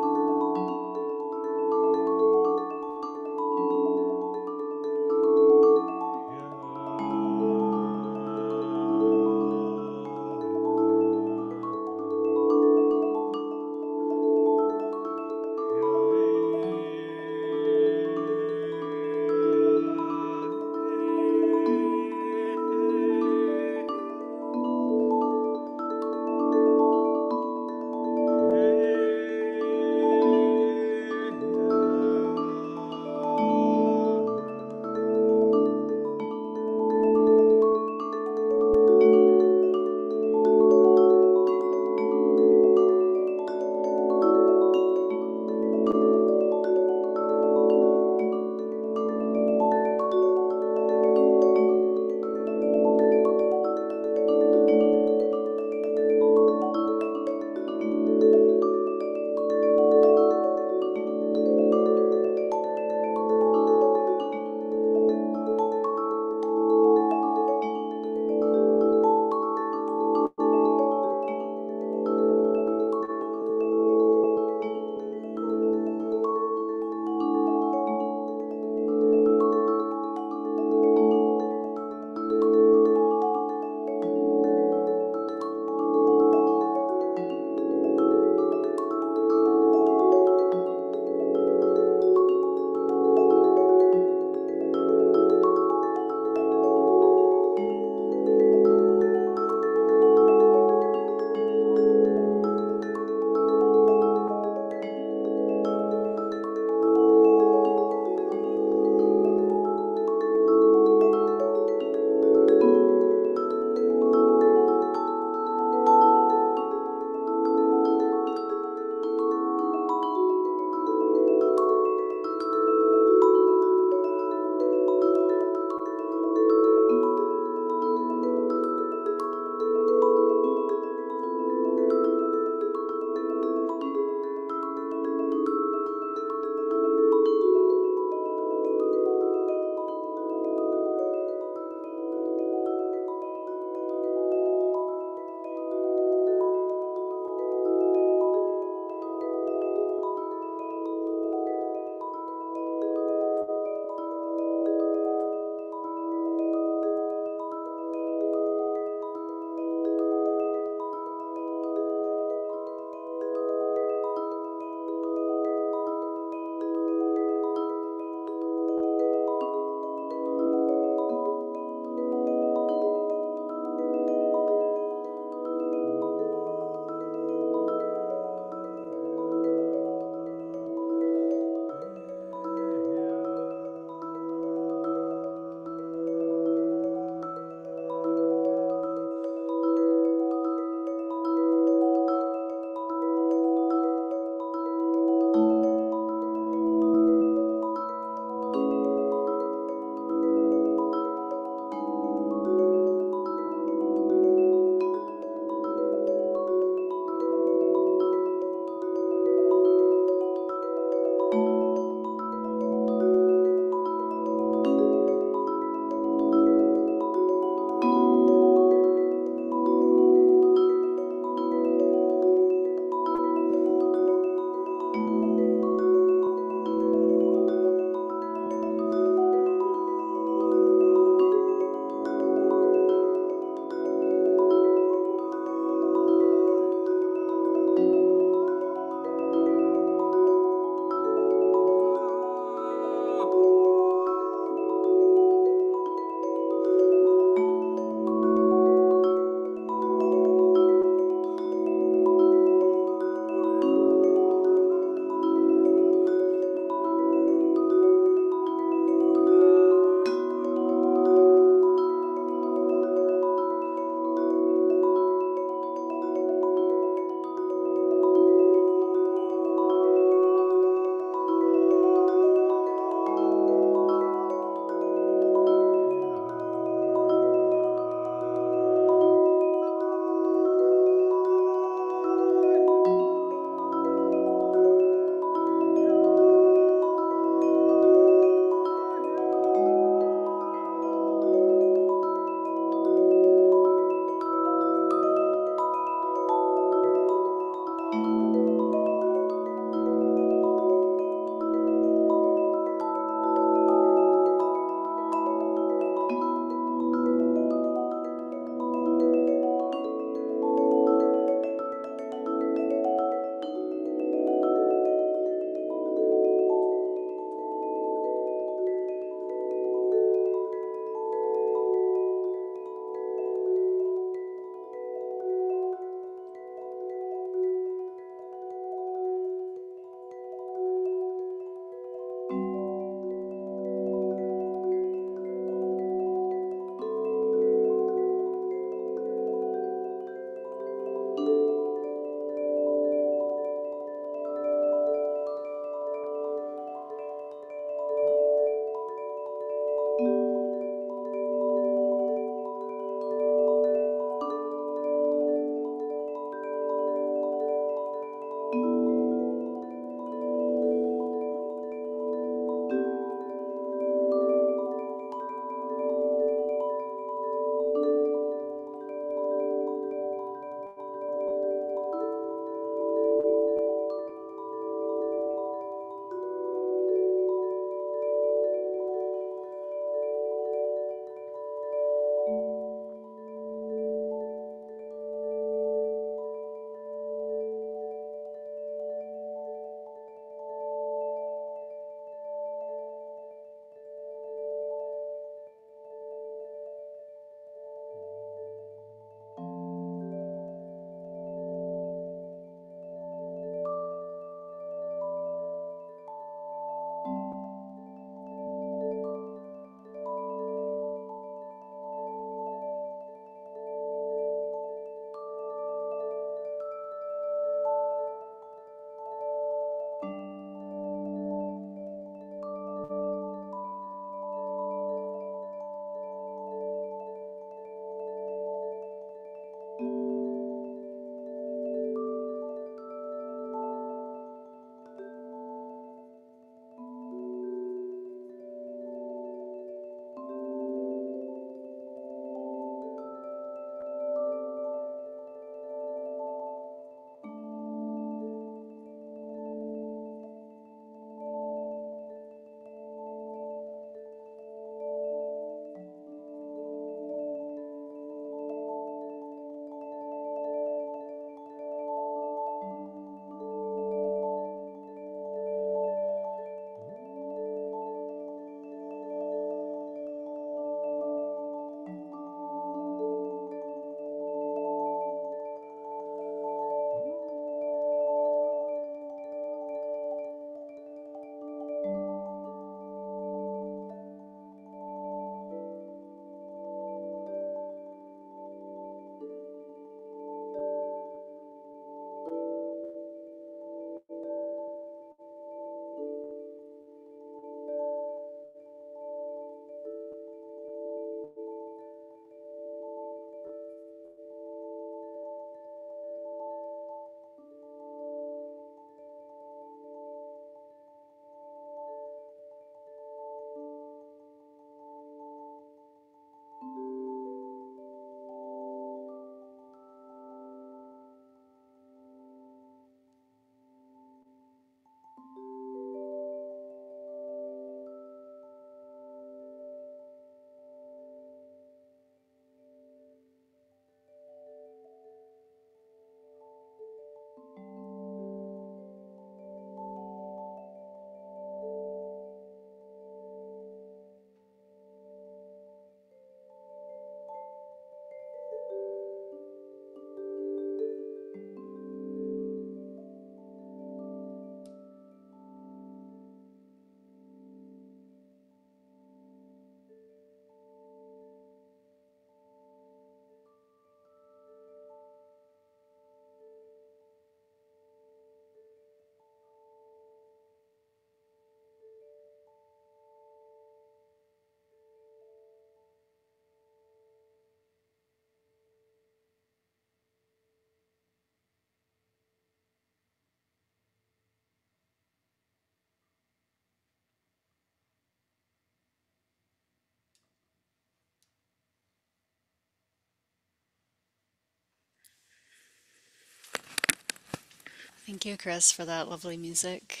Thank you, Chris, for that lovely music.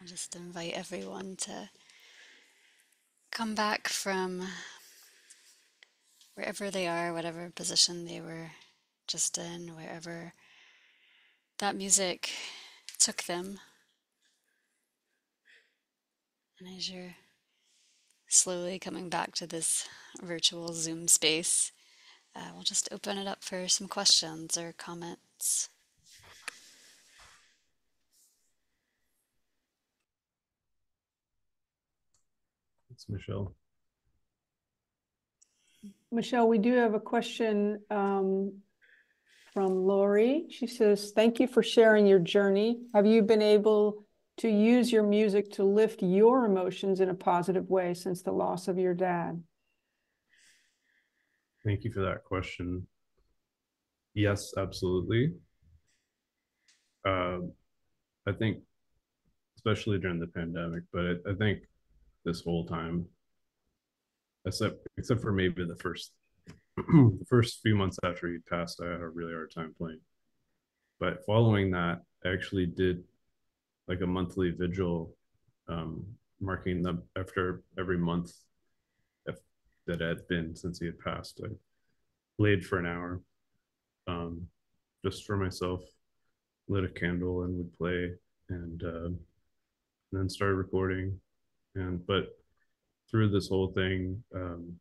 I'll just invite everyone to come back from wherever they are, whatever position they were just in, wherever that music took them. And as you're slowly coming back to this virtual Zoom space, uh, we'll just open it up for some questions or comments. It's Michele. Michele, we do have a question um, from Lori. She says, Thank you for sharing your journey. Have you been able to use your music to lift your emotions in a positive way since the loss of your dad? Thank you for that question. Yes, absolutely. Uh, I think, especially during the pandemic, but I, I think this whole time, except except for maybe the first the first few months after he passed, I had a really hard time playing. But following that, I actually did like a monthly vigil, um, marking the after every month that had been since he had passed. I played for an hour, um, just for myself, lit a candle and would play, and, uh, and then started recording. And but through this whole thing, um,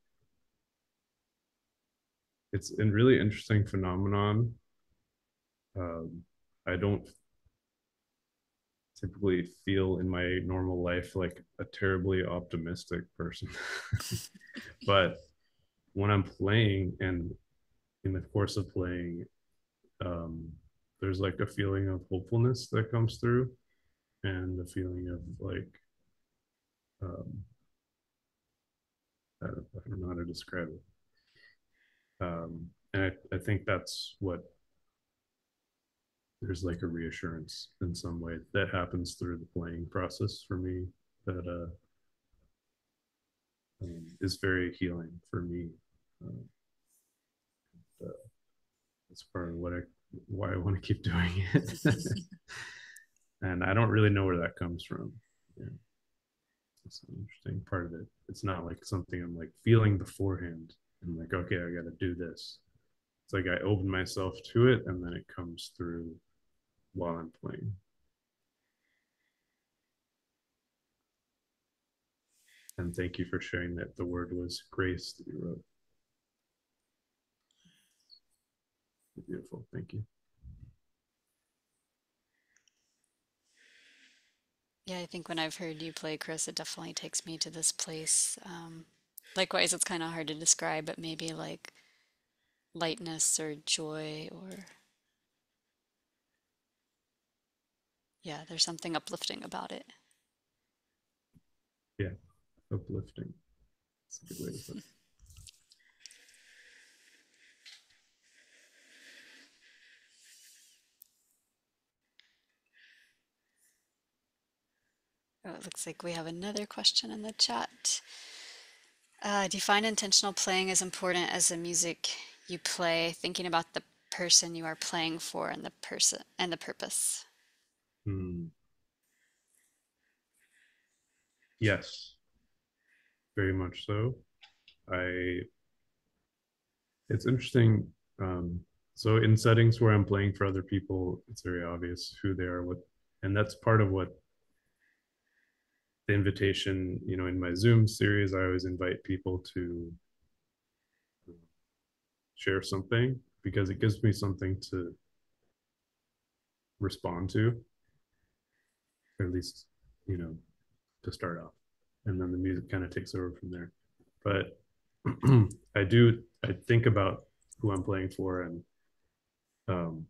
it's a really interesting phenomenon. Um, I don't typically feel in my normal life like a terribly optimistic person. but when I'm playing and in the course of playing, um, there's like a feeling of hopefulness that comes through and a feeling of like, um, I don't, know how to describe it. Um, and I, I think that's what there's like a reassurance in some way that happens through the playing process for me that uh, um, is very healing for me. Uh, uh, that's part of what I why I want to keep doing it. and I don't really know where that comes from. Yeah. It's an interesting part of it. It's not like something I'm like feeling beforehand. I'm like, okay, I got to do this. It's like I open myself to it and then it comes through while I'm playing. And thank you for sharing that the word was grace that you wrote. Beautiful. Thank you. Yeah, I think when I've heard you play, Chris, it definitely takes me to this place. Um, likewise, it's kind of hard to describe, but maybe like lightness or joy or yeah, there's something uplifting about it. Yeah, uplifting. That's a good way to put it. Oh, it looks like we have another question in the chat. Uh, do you find intentional playing as important as the music you play, thinking about the person you are playing for and the person and the purpose? Hmm. Yes, very much so. I, it's interesting. Um, so in settings where I'm playing for other people, it's very obvious who they are, what, and that's part of what the invitation, you know, in my Zoom series, I always invite people to share something because it gives me something to respond to at least you know to start off. And then the music kind of takes over from there. But i do i think about who i'm playing for and um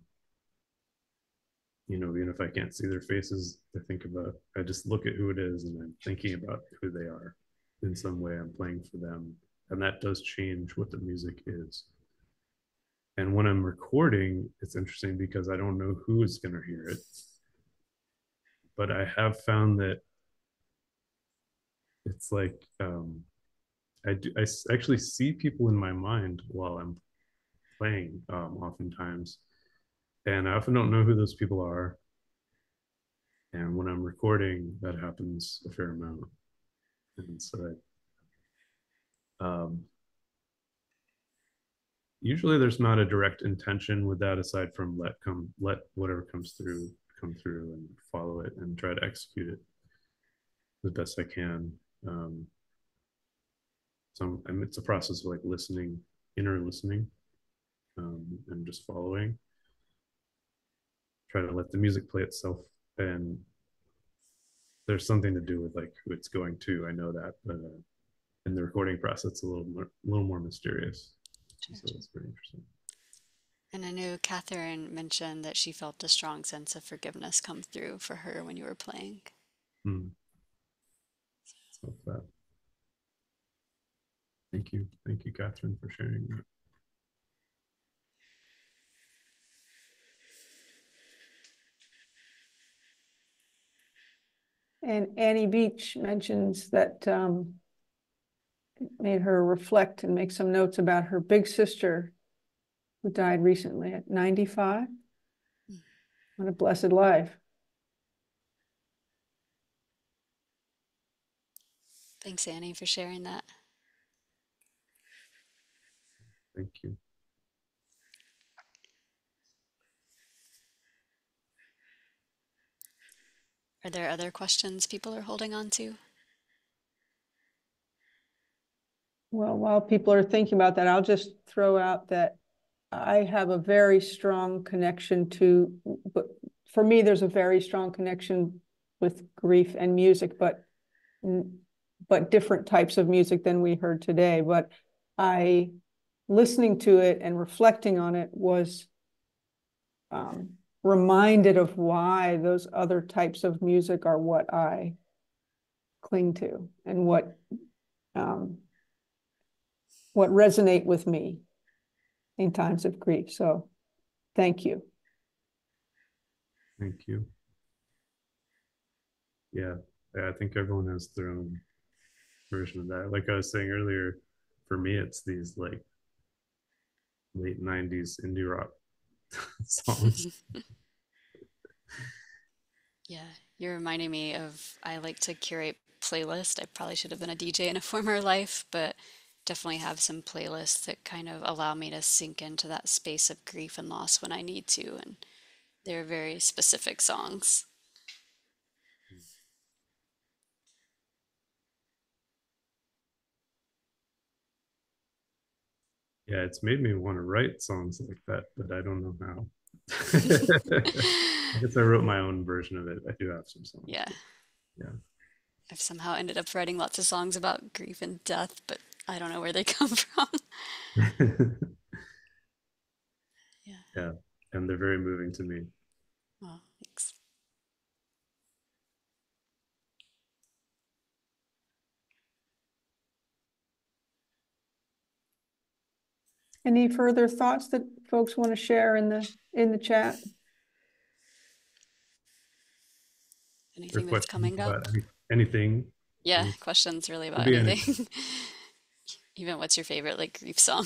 you know even if i can't see their faces i think about i just look at who it is and i'm thinking about who they are in some way i'm playing for them. And that does change what the music is. And when i'm recording it's interesting because i don't know who is going to hear it but I have found that it's like um, I do. I actually see people in my mind while I'm playing, um, oftentimes, and I often don't know who those people are. And when I'm recording, that happens a fair amount, and so that, um, usually there's not a direct intention with that aside from let come let whatever comes through come through and follow it and try to execute it the best I can. Um, so I mean, it's a process of like listening, inner listening, um, and just following. Try to let the music play itself, and there's something to do with like who it's going to. I know that, but uh, in the recording process, it's a little more, a little more mysterious. So it's pretty interesting. And I know Catherine mentioned that she felt a strong sense of forgiveness come through for her when you were playing. Hmm. So that. Thank you, thank you, Catherine, for sharing that. And Annie Beach mentions that um, it made her reflect and make some notes about her big sister who died recently at 95. Hmm. What a blessed life. Thanks, Annie, for sharing that. Thank you. Are there other questions people are holding on to? Well, while people are thinking about that, I'll just throw out that I have a very strong connection to, but for me, there's a very strong connection with grief and music, but but different types of music than we heard today. But I, listening to it and reflecting on it was um, reminded of why those other types of music are what I cling to and what um, what resonate with me in times of grief. So thank you. Thank you. Yeah, I think everyone has their own version of that. Like I was saying earlier, for me, it's these like late 90s indie rock songs. Yeah, you're reminding me of I like to curate playlist. I probably should have been a DJ in a former life, but definitely have some playlists that kind of allow me to sink into that space of grief and loss when I need to. And they're very specific songs. Yeah, it's made me want to write songs like that, but I don't know how. I guess I wrote my own version of it. I do have some songs. Yeah. Yeah. I've somehow ended up writing lots of songs about grief and death, but I don't know where they come from. Yeah. yeah, and they're very moving to me. Well, thanks. Any further thoughts that folks want to share in the in the chat? Anything that's coming up? anything. Yeah, questions really about be anything. Even what's your favorite like grief song?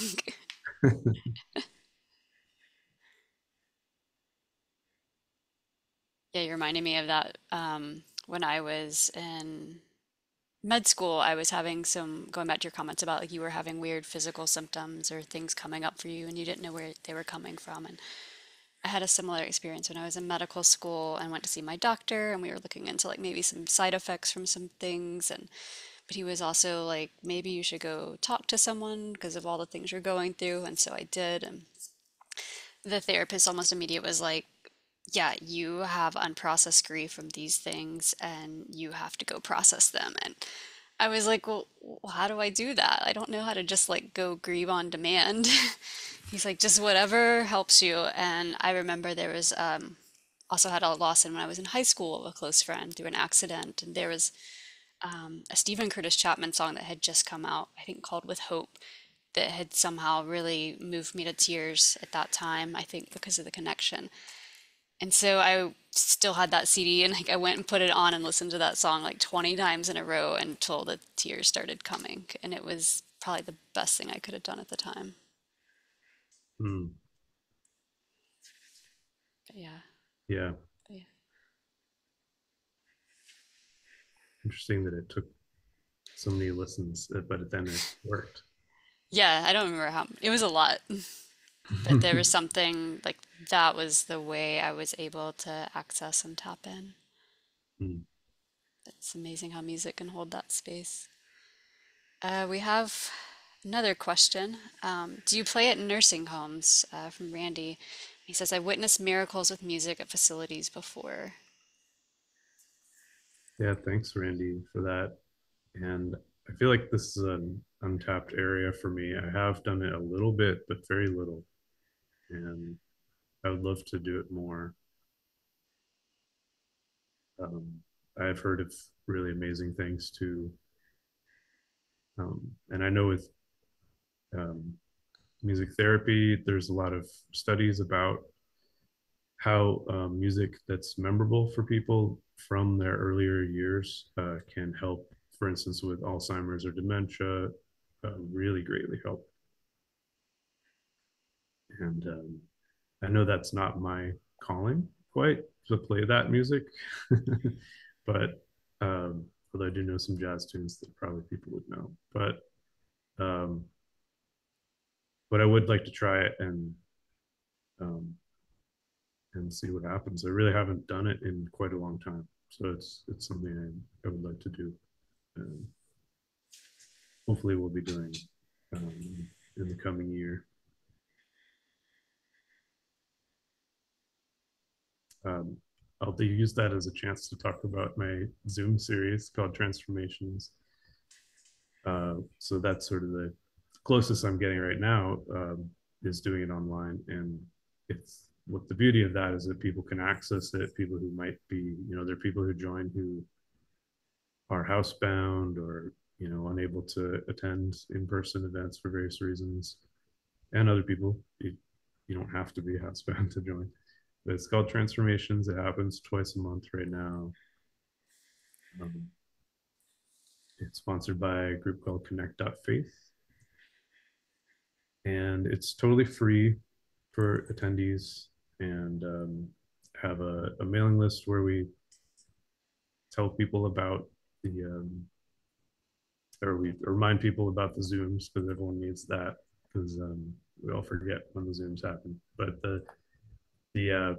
Yeah, you're reminding me of that. Um, when I was in med school, I was having some, going back to your comments about like you were having weird physical symptoms or things coming up for you and you didn't know where they were coming from. And I had a similar experience when I was in medical school and went to see my doctor and we were looking into like maybe some side effects from some things and but he was also like maybe you should go talk to someone because of all the things you're going through and so I did and the therapist almost immediate was like yeah, you have unprocessed grief from these things and you have to go process them. And I was like, well, how do I do that? I don't know how to just like go grieve on demand. He's like, just whatever helps you. And I remember there was um, also had a loss in when I was in high school of a close friend through an accident. And there was um, a Steven Curtis Chapman song that had just come out, I think called With Hope, that had somehow really moved me to tears at that time, I think because of the connection. And so I still had that CD and like I went and put it on and listened to that song like 20 times in a row until the tears started coming. And it was probably the best thing I could have done at the time. But yeah. Yeah. Yeah. Interesting that it took so many listens, uh, but then it worked. Yeah, I don't remember how it was a lot, but there was something like that was the way I was able to access and tap in. Hmm. It's amazing how music can hold that space. Uh, we have another question. Um, do you play at nursing homes? Uh, from Randy. He says, I've witnessed miracles with music at facilities before. Yeah, thanks, Randy, for that. And I feel like this is an untapped area for me. I have done it a little bit, but very little. And I would love to do it more. Um, I've heard of really amazing things too. Um, and I know with um, music therapy, there's a lot of studies about how um, music that's memorable for people from their earlier years uh, can help, for instance, with Alzheimer's or dementia, uh, really greatly help. And um, I know that's not my calling quite to play that music, but um, although I do know some jazz tunes that probably people would know, but um, but I would like to try it and um, and see what happens. I really haven't done it in quite a long time, so it's it's something I, I would like to do. Um, hopefully, we'll be doing um, in the coming year. Um, I'll use that as a chance to talk about my Zoom series called Transformations. Uh, so that's sort of the closest I'm getting right now um, is doing it online, and it's what the beauty of that is that people can access it. People who might be, you know, there are people who join who are housebound or you know unable to attend in-person events for various reasons, and other people. You, you don't have to be housebound to join. But it's called Transformations. It happens twice a month right now. Um, it's sponsored by a group called Connect.Faith. And it's totally free for attendees and um, have a, a, mailing list where we tell people about the, um, or we remind people about the Zooms because everyone needs that because um, we all forget when the Zooms happen. But the the uh,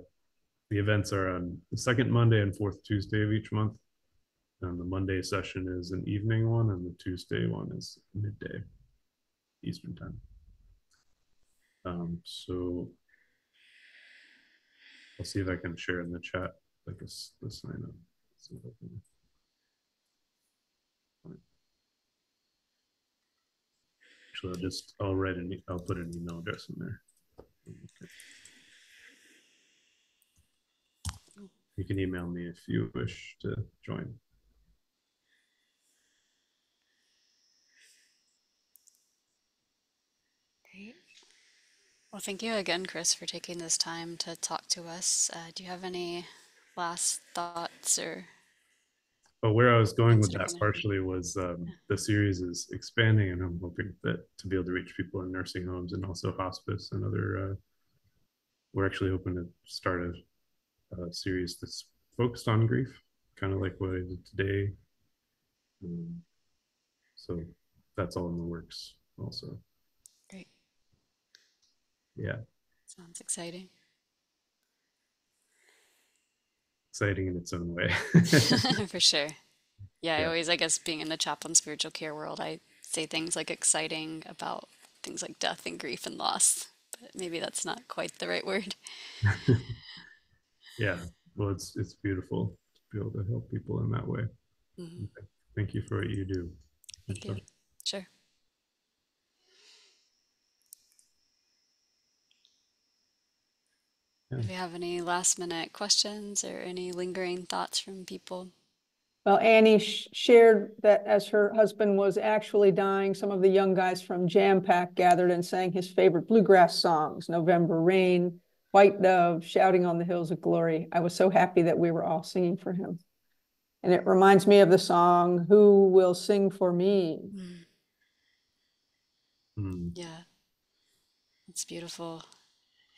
the events are on the second Monday and fourth Tuesday of each month. And the Monday session is an evening one, and the Tuesday one is midday Eastern time. Um, so I'll see if I can share in the chat like this the sign up. Actually, I'll just I'll write an I'll put an email address in there. Okay. You can email me if you wish to join. Well, thank you again, Chris, for taking this time to talk to us. Uh, do you have any last thoughts or? Well, where I was going with that partially was um, yeah. the series is expanding, and I'm hoping that to be able to reach people in nursing homes and also hospice and other. Uh, we're actually hoping to start a uh, series that's focused on grief, kind of like what I did today. Um, so that's all in the works also. Yeah. Sounds exciting. Exciting in its own way. For sure. Yeah, yeah, I always, I guess, being in the chaplain spiritual care world, I say things like exciting about things like death and grief and loss, but maybe that's not quite the right word. yeah well it's it's beautiful to be able to help people in that way mm-hmm. thank you for what you do thank you sure yeah. do you have any last minute questions or any lingering thoughts from people well, Annie sh shared that as her husband was actually dying, some of the young guys from Jam Pack gathered and sang his favorite bluegrass songs, November Rain, White Dove, Shouting on the Hills of Glory. I was so happy that we were all singing for him. And it reminds me of the song, Who Will Sing for Me? Mm. Mm. Yeah. It's beautiful.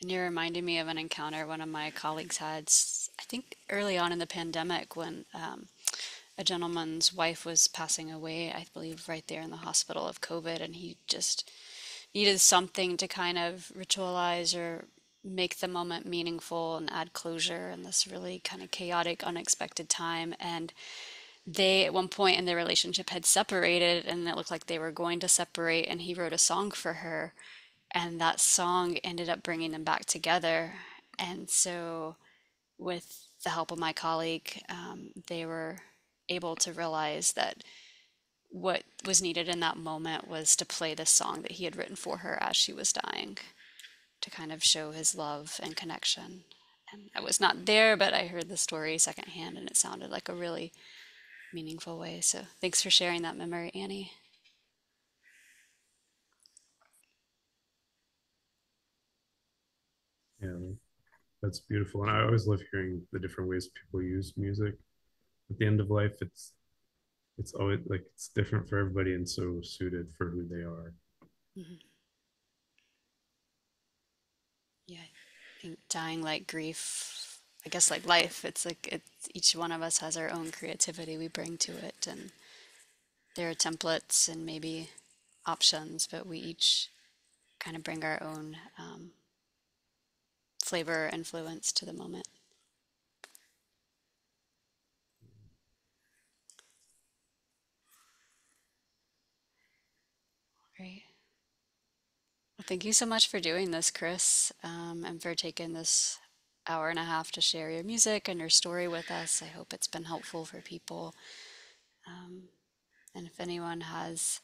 And you're reminding me of an encounter one of my colleagues had, I think early on in the pandemic when um, a gentleman's wife was passing away, I believe right there in the hospital of COVID, and he just needed something to kind of ritualize or make the moment meaningful and add closure in this really kind of chaotic, unexpected time. And they, at one point in their relationship, had separated, and it looked like they were going to separate, and he wrote a song for her and that song ended up bringing them back together. And so, with the help of my colleague, um, they were able to realize that what was needed in that moment was to play this song that he had written for her as she was dying to kind of show his love and connection. And I was not there, but I heard the story secondhand and it sounded like a really meaningful way. So, thanks for sharing that memory, Annie. Yeah, that's beautiful. And I always love hearing the different ways people use music. At the end of life, it's it's always like it's different for everybody and so suited for who they are. Mhm. Yeah, I think dying like grief, I guess like life, it's like it's each one of us has our own creativity we bring to it, and there are templates and maybe options, but we each kind of bring our own um, flavor or influence to the moment. Great. Well, thank you so much for doing this, Chris, um, and for taking this hour and a half to share your music and your story with us. I hope it's been helpful for people. Um, and if anyone has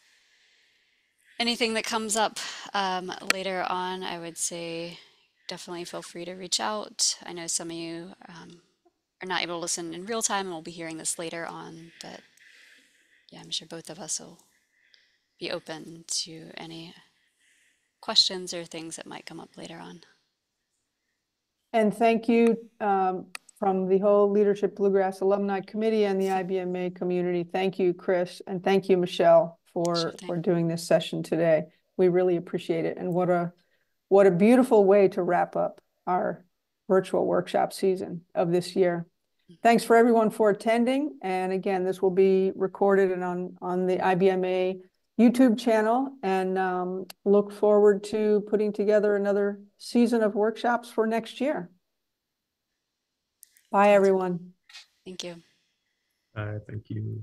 anything that comes up um, later on, I would say definitely feel free to reach out. I know some of you um, are not able to listen in real time and we'll be hearing this later on, but yeah, I'm sure both of us will be open to any questions or things that might come up later on. And thank you um, from the whole Leadership Bluegrass Alumni Committee and the IBMA community. Thank you, Chris, and thank you, Michele, for, thing. for doing this session today. We really appreciate it. And what a, what a beautiful way to wrap up our virtual workshop season of this year. Thanks for everyone for attending. And again, this will be recorded and on, on the IBMA YouTube channel and um, look forward to putting together another season of workshops for next year. Bye, everyone. Thank you. Uh, thank you.